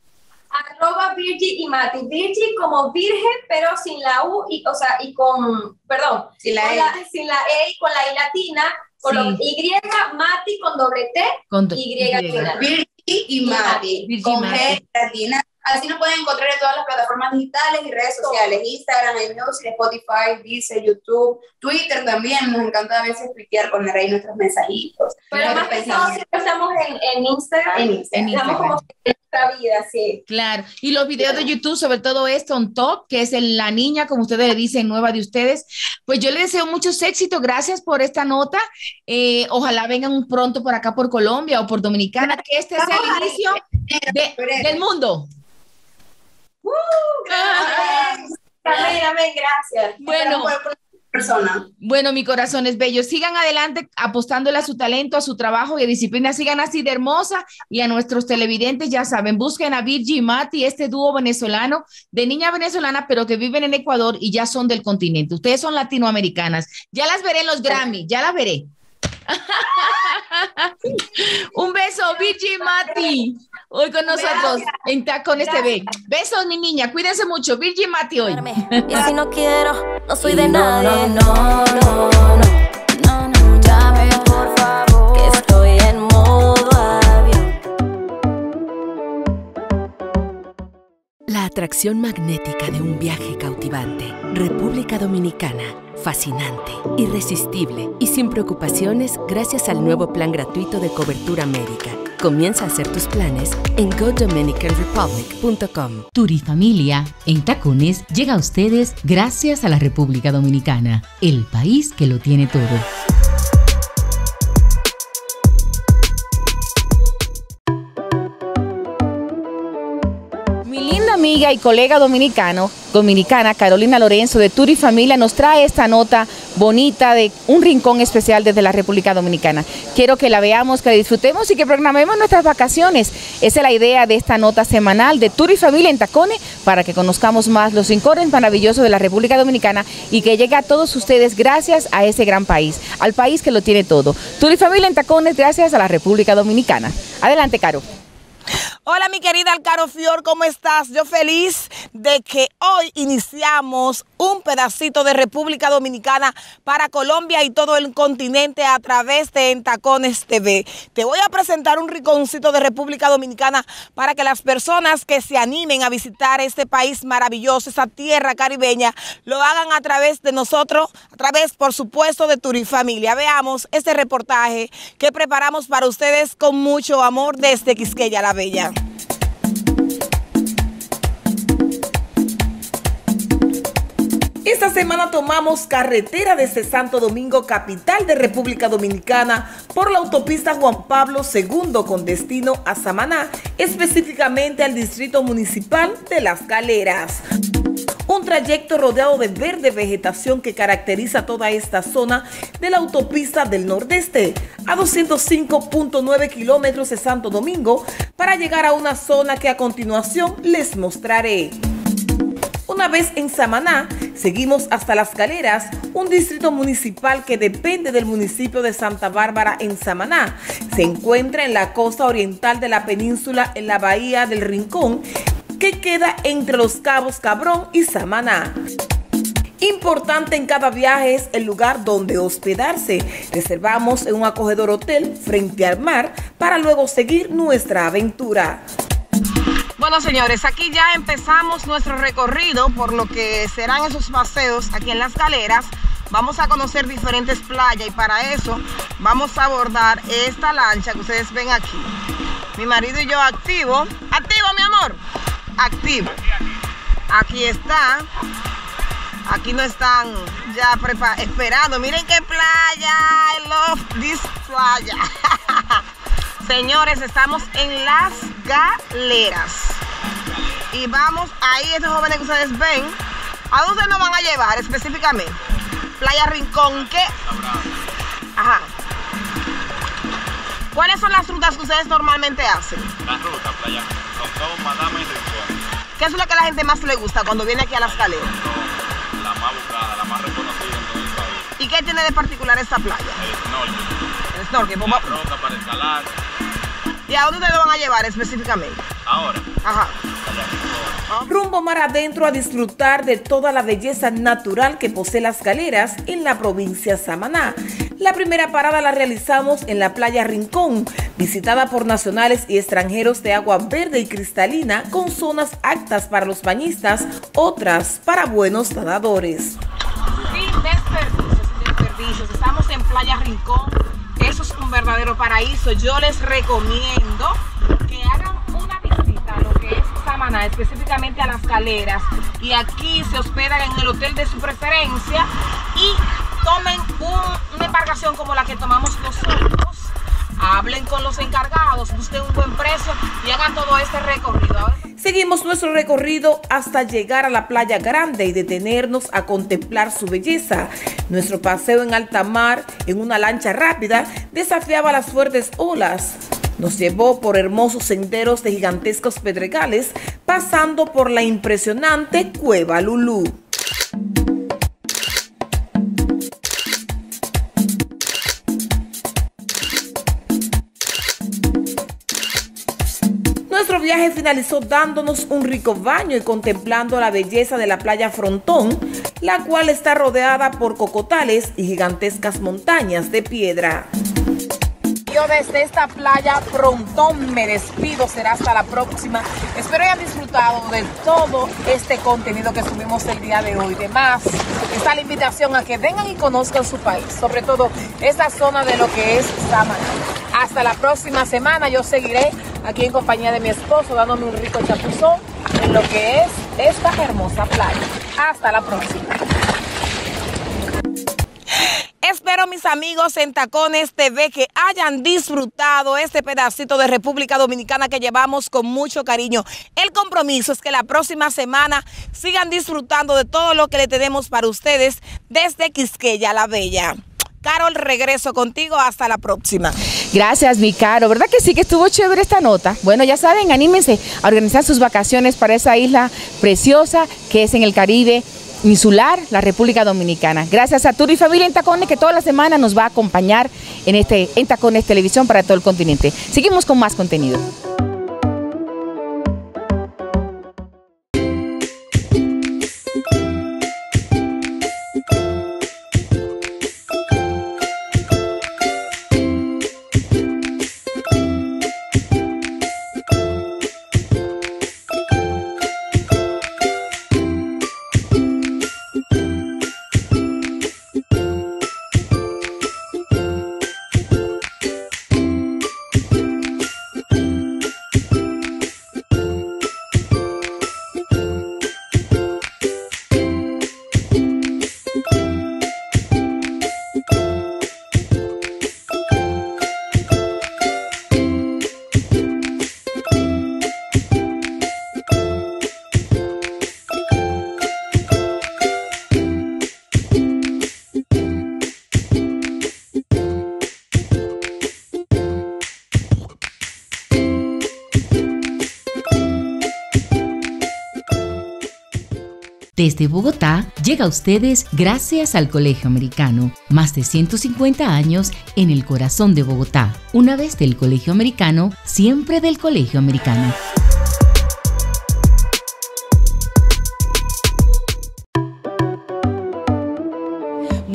Arroba Virgi y Mati. Virgi como virgen, pero sin la U, y, o sea, y con, perdón, Sin la con E. la- sin la E y con la I latina, con Sí. Y, Mati con doble T, Con Y final. Virgi y Mati, Virgi con. G latina Así nos pueden encontrar en todas las plataformas digitales y redes sociales, Instagram, iMusic, Spotify, Deezer, YouTube, Twitter también. Nos encanta a veces tuitear, poner ahí nuestros mensajitos. Pero más que todo, siempre estamos en, en Instagram. En Instagram. Estamos como nuestra vida, sí. Claro, y los videos de YouTube, sobre todo esto, on top, que es el- la niña, como ustedes le dicen, nueva de ustedes. Pues yo les deseo muchos éxitos, gracias por esta nota. Eh, ojalá vengan pronto por acá, por Colombia o por Dominicana, que este es Estamos el inicio de- del mundo. Amén, amén, gracias. Bueno. Persona. Bueno, mi corazón es bello. Sigan adelante apostándole a su talento, a su trabajo y a disciplina. Sigan así de hermosa y a nuestros televidentes, ya saben, busquen a Virgi y Mati, este dúo venezolano de niña venezolana, pero que viven en Ecuador y ya son del continente. Ustedes son latinoamericanas. Ya las veré en los Grammy, ya las veré. Un beso, Virgi y Mati, hoy con nosotros en Tacones TV. Besos, mi niña, cuídense mucho. Virgi y Mati hoy. Y si no quiero, no soy de nadie. No, no, no, no, no. Llame por favor, que estoy en modo avión. La atracción magnética de un viaje cautivante. República Dominicana. Fascinante, irresistible y sin preocupaciones gracias al nuevo plan gratuito de cobertura médica. Comienza a hacer tus planes en godominicanrepublic.com. Turifamilia en Tacones llega a ustedes gracias a la República Dominicana, el país que lo tiene todo. Amiga y colega dominicano, dominicana Carolina Lorenzo de Turi Familia nos trae esta nota bonita de un rincón especial desde la República Dominicana. Quiero que la veamos, que la disfrutemos y que programemos nuestras vacaciones. Esa es la idea de esta nota semanal de Turi Familia en Tacones para que conozcamos más los rincones maravillosos de la República Dominicana y que llegue a todos ustedes gracias a ese gran país, al país que lo tiene todo. Turi Familia en Tacones gracias a la República Dominicana. Adelante, Caro. Hola mi querida Alcaro Fior, ¿cómo estás? Yo feliz de que hoy iniciamos un pedacito de República Dominicana para Colombia y todo el continente a través de Entacones TV. Te voy a presentar un rinconcito de República Dominicana para que las personas que se animen a visitar este país maravilloso, esa tierra caribeña, lo hagan a través de nosotros, a través, por supuesto, de Turifamilia. Veamos este reportaje que preparamos para ustedes con mucho amor desde Quisqueya la Bella. Esta semana tomamos carretera desde Santo Domingo, capital de República Dominicana, por la autopista Juan Pablo II con destino a Samaná, específicamente al distrito municipal de Las Galeras. Un trayecto rodeado de verde vegetación que caracteriza toda esta zona de la autopista del Nordeste, a 205.9 kilómetros de Santo Domingo, para llegar a una zona que a continuación les mostraré. Una vez en Samaná, seguimos hasta Las Galeras, un distrito municipal que depende del municipio de Santa Bárbara en Samaná. Se encuentra en la costa oriental de la península en la bahía del Rincón, que queda entre los cabos Cabrón y Samaná. Importante en cada viaje es el lugar donde hospedarse. Reservamos en un acogedor hotel frente al mar para luego seguir nuestra aventura. Bueno, señores, aquí ya empezamos nuestro recorrido por lo que serán esos paseos aquí en las galeras. Vamos a conocer diferentes playas y para eso vamos a abordar esta lancha que ustedes ven aquí. Mi marido y yo activo. Activo, mi amor. Activo. Aquí está. Aquí no están ya esperando. Miren qué playa. I love this playa. Señores, estamos en las galeras. Y vamos ahí, estos jóvenes que ustedes ven. ¿A dónde nos van a llevar específicamente? Playa Rincón, ¿qué? Ajá. ¿Cuáles son las rutas que ustedes normalmente hacen? La ruta, playa, Rincón, Madama y Rincón. ¿Qué es lo que a la gente más le gusta cuando viene aquí a las galeras? Son la más buscada, la más reconocida en todo el país. ¿Y qué tiene de particular esta playa? El snorkel, El snorkel. la roca para escalar. ¿Y a dónde ustedes lo van a llevar específicamente? Ahora, Ajá. Rumbo mar adentro a disfrutar de toda la belleza natural que posee las galeras en la provincia de Samaná. La primera parada la realizamos en la playa Rincón, visitada por nacionales y extranjeros de agua verde y cristalina con zonas aptas para los bañistas, otras para buenos nadadores. Sin desperdicios, sin desperdicios. Estamos en Playa Rincón. Eso es un verdadero paraíso. Yo les recomiendo que hagan Samaná, específicamente a las galeras. Y aquí se hospedan en el hotel de su preferencia y tomen un- una embarcación como la que tomamos nosotros. Hablen con los encargados, busquen un buen precio y hagan todo este recorrido. Seguimos nuestro recorrido hasta llegar a la playa grande y detenernos a contemplar su belleza. Nuestro paseo en alta mar en una lancha rápida desafiaba las fuertes olas. Nos llevó por hermosos senderos de gigantescos pedregales, pasando por la impresionante Cueva Lulú. Nuestro viaje finalizó dándonos un rico baño y contemplando la belleza de la playa Frontón, la cual está rodeada por cocotales y gigantescas montañas de piedra. Desde esta playa Frontón me despido, será hasta la próxima. Espero hayan disfrutado de todo este contenido que subimos el día de hoy. De más, está la invitación a que vengan y conozcan su país, sobre todo esta zona de lo que es Samaná. Hasta la próxima semana, yo seguiré aquí en compañía de mi esposo dándome un rico chapuzón en lo que es esta hermosa playa. Hasta la próxima. Espero mis amigos en Tacones TV que hayan disfrutado este pedacito de República Dominicana que llevamos con mucho cariño. El compromiso es que la próxima semana sigan disfrutando de todo lo que le tenemos para ustedes desde Quisqueya la Bella. Carol, regreso contigo. Hasta la próxima. Gracias, mi caro. ¿Verdad que sí que estuvo chévere esta nota? Bueno, ya saben, anímense a organizar sus vacaciones para esa isla preciosa que es en el Caribe insular, la República Dominicana. Gracias a Turi Familia en Tacones que toda la semana nos va a acompañar en este en Tacones Televisión para todo el continente. Seguimos con más contenido. Desde Bogotá llega a ustedes gracias al Colegio Americano. Más de 150 años en el corazón de Bogotá. Una vez del Colegio Americano, siempre del Colegio Americano.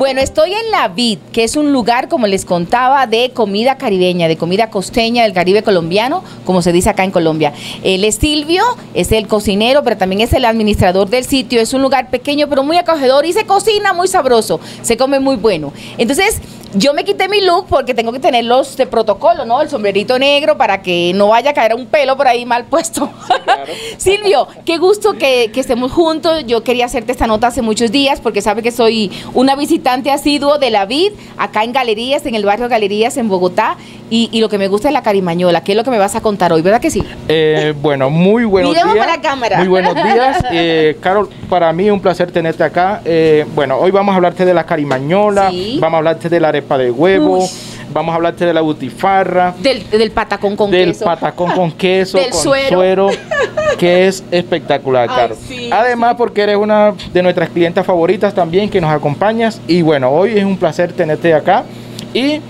Bueno, estoy en La Vid, que es un lugar, como les contaba, de comida caribeña, de comida costeña del Caribe colombiano, como se dice acá en Colombia. Él es Silvio, es el cocinero, pero también es el administrador del sitio. Es un lugar pequeño, pero muy acogedor y se cocina muy sabroso, se come muy bueno. Entonces, yo me quité mi look porque tengo que tener los de protocolo, ¿no? El sombrerito negro para que no vaya a caer un pelo por ahí mal puesto. Silvio, qué gusto que, que estemos juntos. Yo quería hacerte esta nota hace muchos días porque sabe que soy una visitante asiduo de la vid acá en Galerías, en el barrio Galerías en Bogotá. Y, y lo que me gusta es la carimañola. ¿Qué es lo que me vas a contar hoy? ¿Verdad que sí? Eh, bueno, muy buenos Miremos días. para cámara. Muy buenos días. Eh, Carol, para mí es un placer tenerte acá. Eh, bueno, hoy vamos a hablarte de la carimañola, Sí. vamos a hablarte de la arepa de huevo, Uy. Vamos a hablarte de la butifarra, Del, del patacón con del queso. patacón con queso, Del con suero. suero, que es espectacular, sí, Además, porque eres una de nuestras clientas favoritas también que nos acompañas. Y bueno, hoy es un placer tenerte acá. Y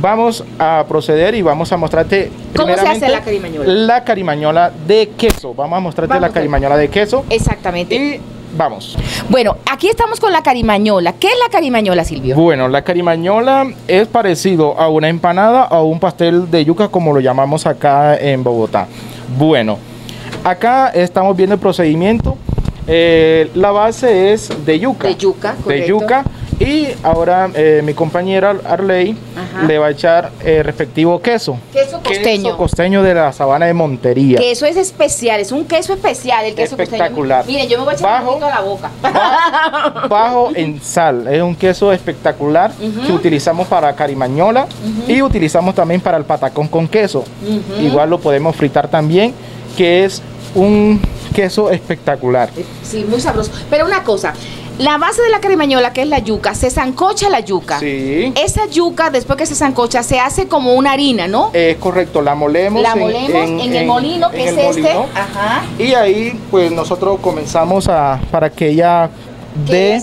vamos a proceder y vamos a mostrarte ¿Cómo se hace la carimañola? La carimañola de queso. Vamos a mostrarte Vamos la carimañola de queso. Exactamente. Y vamos. Bueno, aquí estamos con la carimañola. ¿Qué es la carimañola, Silvio? Bueno, la carimañola es parecido a una empanada o un pastel de yuca como lo llamamos acá en Bogotá. Bueno, acá estamos viendo el procedimiento. Eh, la base es de yuca. De yuca, De correcto. yuca. Y ahora eh, mi compañera Arley Ajá. le va a echar eh, respectivo queso. Queso costeño. Queso costeño de la sabana de Montería. Queso es especial, es un queso especial, el queso costeño. Espectacular. Miren, yo me voy a echar Bajo. un poquito a la boca. bajo en sal. Es un queso espectacular que utilizamos para carimañola y utilizamos también para el patacón con queso. Igual lo podemos fritar también, que es un queso espectacular. Sí, muy sabroso. Pero una cosa, la base de la carimañola, que es la yuca, se zancocha la yuca. Sí. Esa yuca, después que se zancocha, se hace como una harina, ¿no? Es correcto, la molemos. La en- molemos en, en- el molino, que en es este. Ajá. Y ahí pues nosotros comenzamos a para que ella dé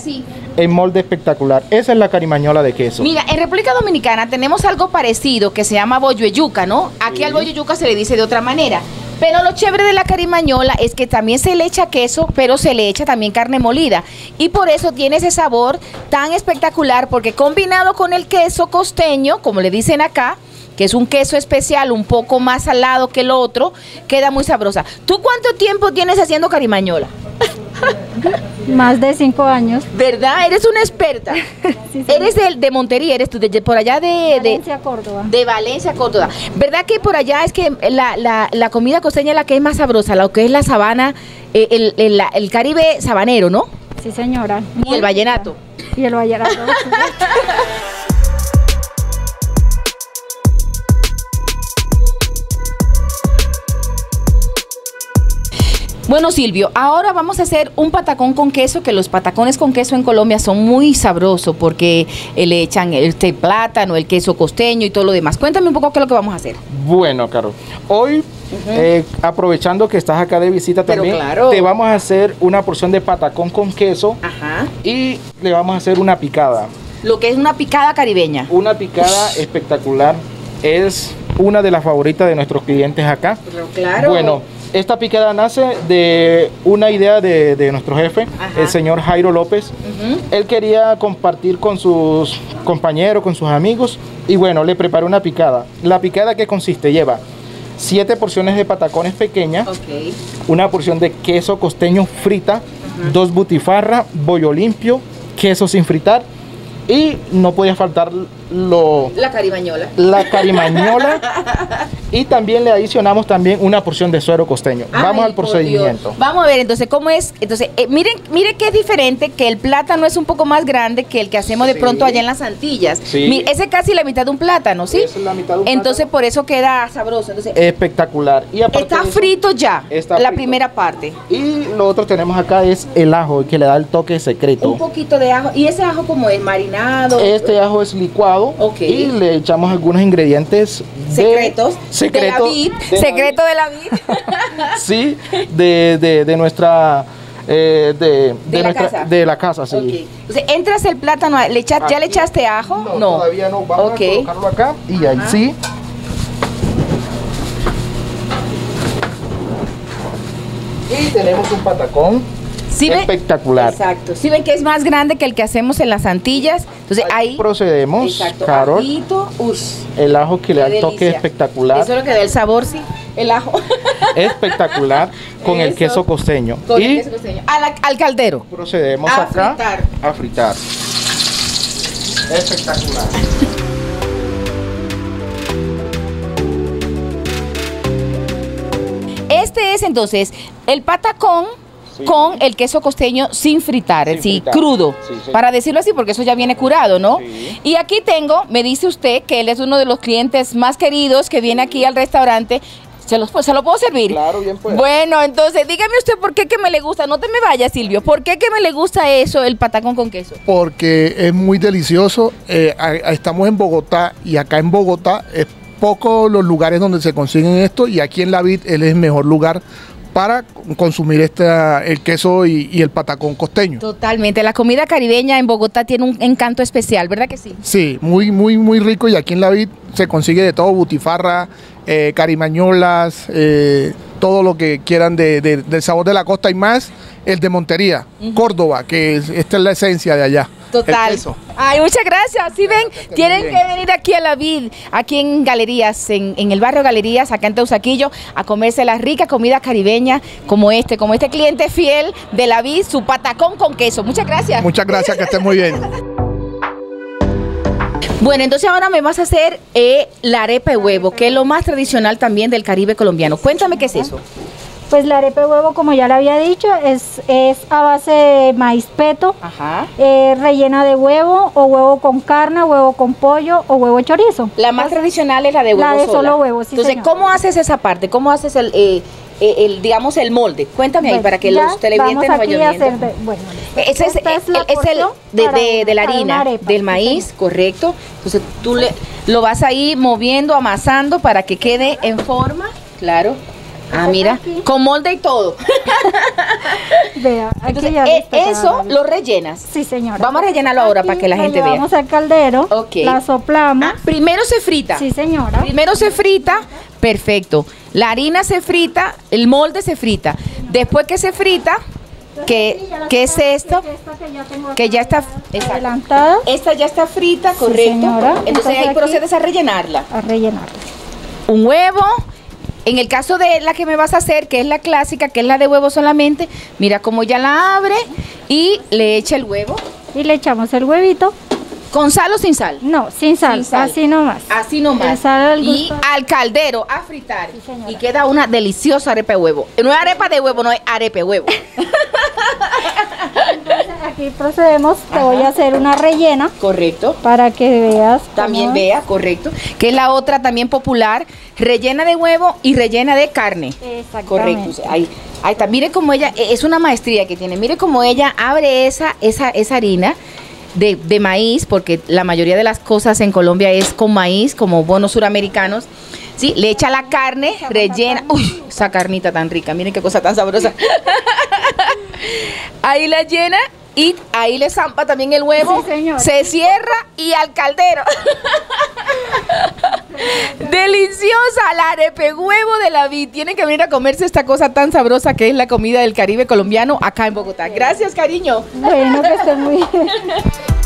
el molde espectacular. Esa es la carimañola de queso. Mira, en República Dominicana tenemos algo parecido que se llama bollo de yuca, ¿no? Aquí Sí. al bollo de yuca se le dice de otra manera. Pero lo chévere de la carimañola es que también se le echa queso, pero se le echa también carne molida. Y por eso tiene ese sabor tan espectacular, porque combinado con el queso costeño, como le dicen acá, que es un queso especial, un poco más salado que el otro, queda muy sabrosa. ¿Tú cuánto tiempo tienes haciendo carimañola? Más de cinco años. ¿Verdad? Eres una experta. Eres de, de Montería, eres tú, de, por allá de, de, Valencia, Córdoba. de Valencia, Córdoba. ¿Verdad que por allá es que la, la- la comida costeña es la que es más sabrosa, lo que es la sabana, eh, el, el- la- el Caribe sabanero, ¿no? Sí, señora. Y el vallenato. Y el vallenato. Bueno, Silvio, ahora vamos a hacer un patacón con queso, que los patacones con queso en Colombia son muy sabrosos porque le echan este plátano, el queso costeño y todo lo demás. Cuéntame un poco qué es lo que vamos a hacer. Bueno, Caro, hoy eh, aprovechando que estás acá de visita Pero también, claro. te vamos a hacer una porción de patacón con queso Ajá. y le vamos a hacer una picada. Lo que es una picada caribeña. Una picada espectacular. Es una de las favoritas de nuestros clientes acá. Pero claro. Bueno, esta picada nace de una idea de, de nuestro jefe, Ajá. el señor Jairo López. Él quería compartir con sus compañeros, con sus amigos, y bueno, le preparó una picada. La picada que consiste lleva siete porciones de patacones pequeñas, una porción de queso costeño frita, dos butifarra, bollo limpio, queso sin fritar y no podía faltar lo, La caribañola. la carimañola y también le adicionamos también una porción de suero costeño. Vamos al procedimiento. Vamos a ver entonces cómo es. Entonces, eh, miren, miren que es diferente que el plátano es un poco más grande que el que hacemos de Sí. pronto allá en las Antillas. Sí. Mi- ese es casi la mitad de un plátano, ¿sí? Es la mitad de un Entonces por eso queda sabroso. Entonces, Espectacular. Y está eso, frito ya, está la frito. primera parte. Y lo otro tenemos acá es el ajo que le da el toque secreto. Un poquito de ajo. ¿Y ese ajo como es? Marinado. Este ajo es licuado y le echamos algunos ingredientes de- secretos. secreto de la vid. de la secreto de la vid. sí, de, de- de nuestra eh, de, De la nuestra casa. de la casa, sí. Entras el plátano, ¿le echa- ¿ya le echaste ajo? No, todavía no. Vamos Ok. a colocarlo acá y ahí sí. Y tenemos un patacón Espectacular. Exacto. Si ven que es más grande que el que hacemos en las Antillas, entonces ahí, Procedemos, exacto, Carol, ajito, ush, el ajo que le da el toque espectacular, Eso es lo que da el sabor, sí, el ajo. espectacular con el Eso. queso costeño. Con y el queso costeño. Al caldero. procedemos A acá fritar. a fritar. Espectacular. Este es entonces el patacón. Con el queso costeño sin fritar, Sin es decir, fritar. crudo, Sí, sí. para decirlo así, porque eso ya viene curado, ¿no? Sí. Y aquí tengo, me dice usted que él es uno de los clientes más queridos que viene aquí al restaurante. ¿Se, los, ¿Se lo puedo servir? Claro, bien pues. Bueno, entonces dígame usted por qué que me le gusta, no te me vayas Silvio, ¿por qué que me le gusta eso, el patacón con queso? porque es muy delicioso. Eh, a- a- estamos en Bogotá y acá en Bogotá es poco los lugares donde se consiguen esto y aquí en La Vid él es el mejor lugar para consumir este, el queso y, y el patacón costeño. Totalmente. La comida caribeña en Bogotá tiene un encanto especial, ¿verdad que sí? Sí, muy, muy, muy rico y aquí en La Vid se consigue de todo, butifarra, eh, carimañolas, eh, todo lo que quieran de- de- del sabor de la costa y más el de Montería, Córdoba, que es- esta es la esencia de allá. Total. Ay, muchas gracias. Sí, ven, tienen que venir aquí a la vid, aquí en Galerías, en, en el barrio Galerías, acá en Teusaquillo, a comerse la rica comida caribeña como este, como este cliente fiel de la vid, su patacón con queso. Muchas gracias. Muchas gracias, que estén muy bien. Bueno, entonces ahora me vas a hacer eh, la arepa de huevo, que es lo más tradicional también del Caribe colombiano. Cuéntame qué es eso. Pues la arepa de huevo, como ya le había dicho, es, es a base de maíz peto, eh, rellena de huevo o huevo con carne, huevo con pollo o huevo chorizo. La más tradicional es la de huevo La de sola. solo huevo, sí, Entonces, señor. ¿cómo haces esa parte? ¿Cómo haces el, eh, eh, el, digamos, el molde? Cuéntame ahí para que los televidentes aquí vayan a viendo. bueno, Ese es, esta es la el- es el porción de, de- de la harina, arepa, del sí, maíz, correcto. Entonces tú le, lo vas ahí moviendo, amasando para que quede en forma, claro. Ah, mira, con molde y todo. Vea, aquí Entonces, ya eh, eso lo rellenas. Sí, señora. Vamos a rellenarlo ahora para que la gente vea. Vamos al caldero, Ok. la soplamos. Ah, primero se frita. Sí, señora. Primero se frita, perfecto. La harina se frita, el molde se frita. Después que se frita, ¿qué, qué es esto? Que ya está adelantada. Esta ya está frita, correcto. señora. Entonces Entonces ahí procedes a rellenarla. A rellenar. Un huevo. En el caso de la que me vas a hacer, que es la clásica, que es la de huevo solamente, mira cómo ya la abre y le echa el huevo. Y le echamos el huevito. ¿Con sal o sin sal? No, sin sal, Sin sal. así nomás. Así nomás. Sal al y al caldero a fritar. y queda una deliciosa arepa de huevo. No es arepa de huevo, no es arepa de huevo. Aquí procedemos, te voy a hacer una rellena. Correcto. Para que veas. También vea, correcto. Que es la otra también popular, rellena de huevo y rellena de carne. Exactamente. Correcto. o sea, ahí, ahí está. Mire cómo ella, e, es una maestría que tiene. Mire cómo ella abre esa, esa, esa harina. De, de maíz, porque la mayoría de las cosas en Colombia es con maíz, como bonos suramericanos. Sí, le echa la carne, rellena. Uy, esa carnita tan rica, miren qué cosa tan sabrosa. ahí la llena y ahí le zampa también el huevo. Se cierra y al caldero. Deliciosa la arepe huevo de la vid. Tienen que venir a comerse esta cosa tan sabrosa que es la comida del Caribe colombiano acá en Bogotá. Gracias, cariño. Bueno, que estén muy bien.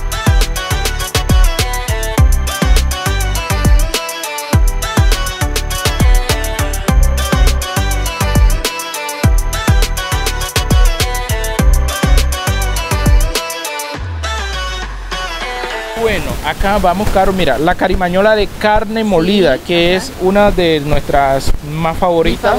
acá vamos, Caro. Mira, la carimañola de carne molida, que es una de nuestras más favoritas.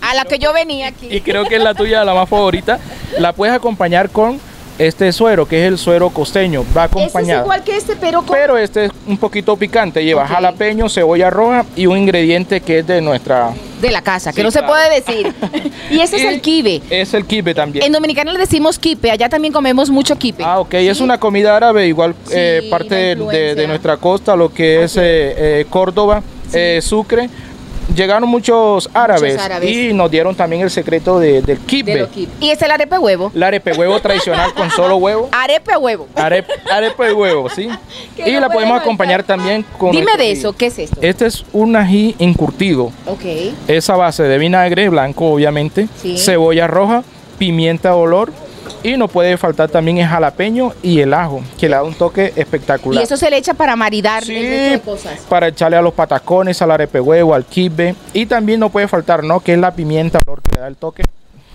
A la que yo venía aquí. Y creo que es la tuya la más favorita. La puedes acompañar con este suero, que es el suero costeño. Va Ese es acompañado. igual que este, pero con... Pero este es un poquito picante. Lleva jalapeño, cebolla roja y un ingrediente que es de nuestra. de la casa, que no se puede decir. y ese es el kibe. Es el kibe también. En Dominicana le decimos kipe, allá también comemos mucho kipe. Ah, ok, es una comida árabe, igual eh, parte de, nuestra costa, lo que es eh, eh, Córdoba, Sucre. Llegaron muchos árabes, árabes. y nos dieron también el secreto de- del kibe. De. Y es el arepe huevo. La arepe huevo tradicional con solo huevo. Arepe huevo. Arepe, arepe huevo, ¿sí? Y no la podemos acompañar también con... Dime de eso, ¿qué es esto? Este es un ají encurtido. Ok. Esa base de vinagre blanco, obviamente, Sí. cebolla roja, pimienta de olor y no puede faltar también el jalapeño y el ajo, que le da un toque espectacular. Y eso se le echa para maridar Sí. de cosas. Para echarle a los patacones, al arepe huevo, al kibe y también no puede faltar, ¿no? Que es la pimienta olor que le da el toque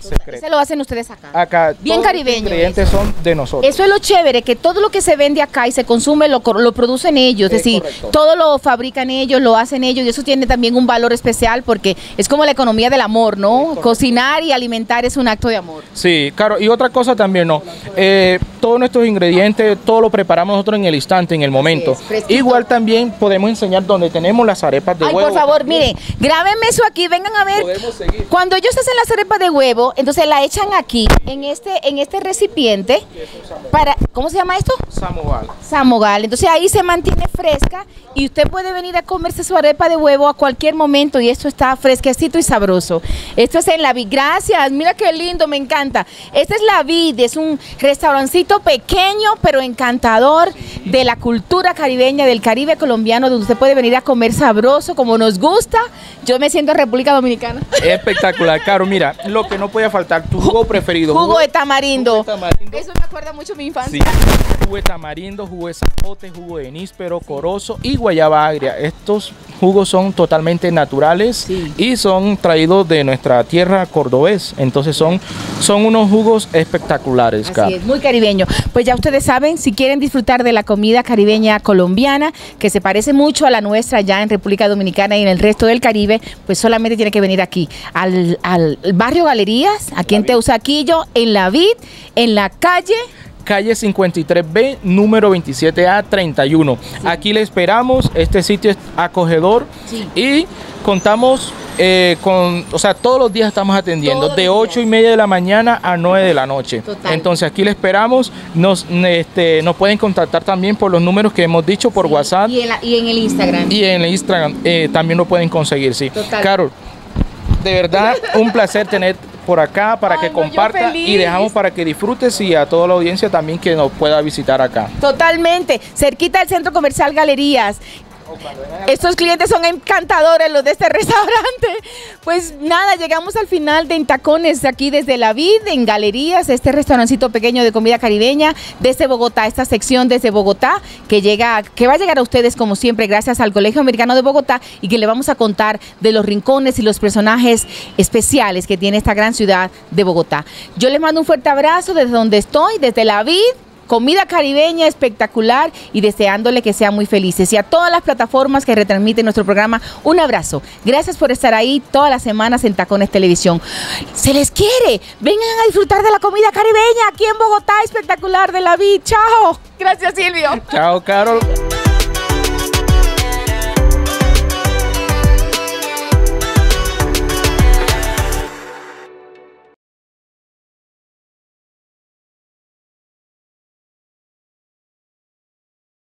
secreto. Ese lo hacen ustedes acá. Acá Bien todos los caribeño ingredientes son de nosotros. Eso es lo chévere, que todo lo que se vende acá y se consume lo, lo producen ellos, es Es decir, correcto. todo lo fabrican ellos, lo hacen ellos y eso tiene también un valor especial porque es como la economía del amor, ¿no? Cocinar y alimentar es un acto de amor. Sí, claro. Y otra cosa también, ¿no? Eh, todos nuestros ingredientes, todo lo preparamos nosotros en el instante, en el momento. Igual también podemos enseñar donde tenemos las arepas de Ay, huevo. por favor, miren, grábenme eso aquí, vengan a ver. Cuando ellos hacen las arepas de huevo, Entonces la echan aquí, en este, en este recipiente, para, ¿cómo se llama esto? Samoval. Samogal. Entonces ahí se mantiene fresca y usted puede venir a comerse su arepa de huevo a cualquier momento y esto está fresquecito y sabroso. Esto es en La Vid. Gracias, mira qué lindo, me encanta. Esta es La Vid, es un restaurancito pequeño pero encantador de la cultura caribeña, del Caribe colombiano, donde usted puede venir a comer sabroso como nos gusta. Yo me siento en República Dominicana. Espectacular, Caro. Mira, lo que no puede faltar, tu jugo preferido. Jugo de tamarindo. Eso me acuerda mucho mi infancia. Sí, jugo de tamarindo, jugo de zapote, jugo de níspero, corozo y guayaba agria. Estos jugos son totalmente naturales y son traídos de nuestra tierra cordobés. Entonces son, son unos jugos espectaculares, Caro. Así es, muy caribeño. Pues ya ustedes saben, si quieren disfrutar de la comida caribeña colombiana, que se parece mucho a la nuestra ya en República Dominicana y en el resto del Caribe, pues solamente tiene que venir aquí, al, al barrio Aquí en Teusaquillo, en La Vid, en la calle calle 53B, número 27A 31. Aquí le esperamos, este sitio es acogedor y contamos eh, con, o sea, todos los días estamos atendiendo, de 8 y media de la mañana a 9 de la noche. Entonces aquí le esperamos, nos, este, nos pueden contactar también por los números que hemos dicho por WhatsApp. y en, la- y en el Instagram. Y en el Instagram eh, también lo pueden conseguir, sí. Total. Carol, de verdad, un placer tener por acá para que no, comparta y dejamos para que disfrutes y a toda la audiencia también que nos pueda visitar acá. Totalmente, cerquita del Centro Comercial Galerías. Estos clientes son encantadores, los de este restaurante. Pues nada, llegamos al final de En Tacones, aquí desde La Vid, en Galerías, este restaurancito pequeño de comida caribeña desde Bogotá, esta sección desde Bogotá, que llega, que va a llegar a ustedes como siempre, gracias al Colegio Americano de Bogotá, y que le vamos a contar de los rincones y los personajes especiales que tiene esta gran ciudad de Bogotá. Yo les mando un fuerte abrazo desde donde estoy, desde La Vid, comida caribeña espectacular y deseándole que sean muy felices. Y a todas las plataformas que retransmiten nuestro programa, un abrazo. Gracias por estar ahí todas las semanas en Tacones Televisión. Se les quiere. Vengan a disfrutar de la comida caribeña aquí en Bogotá, espectacular de la vida. Chao. Gracias, Silvio. Chao, Carol.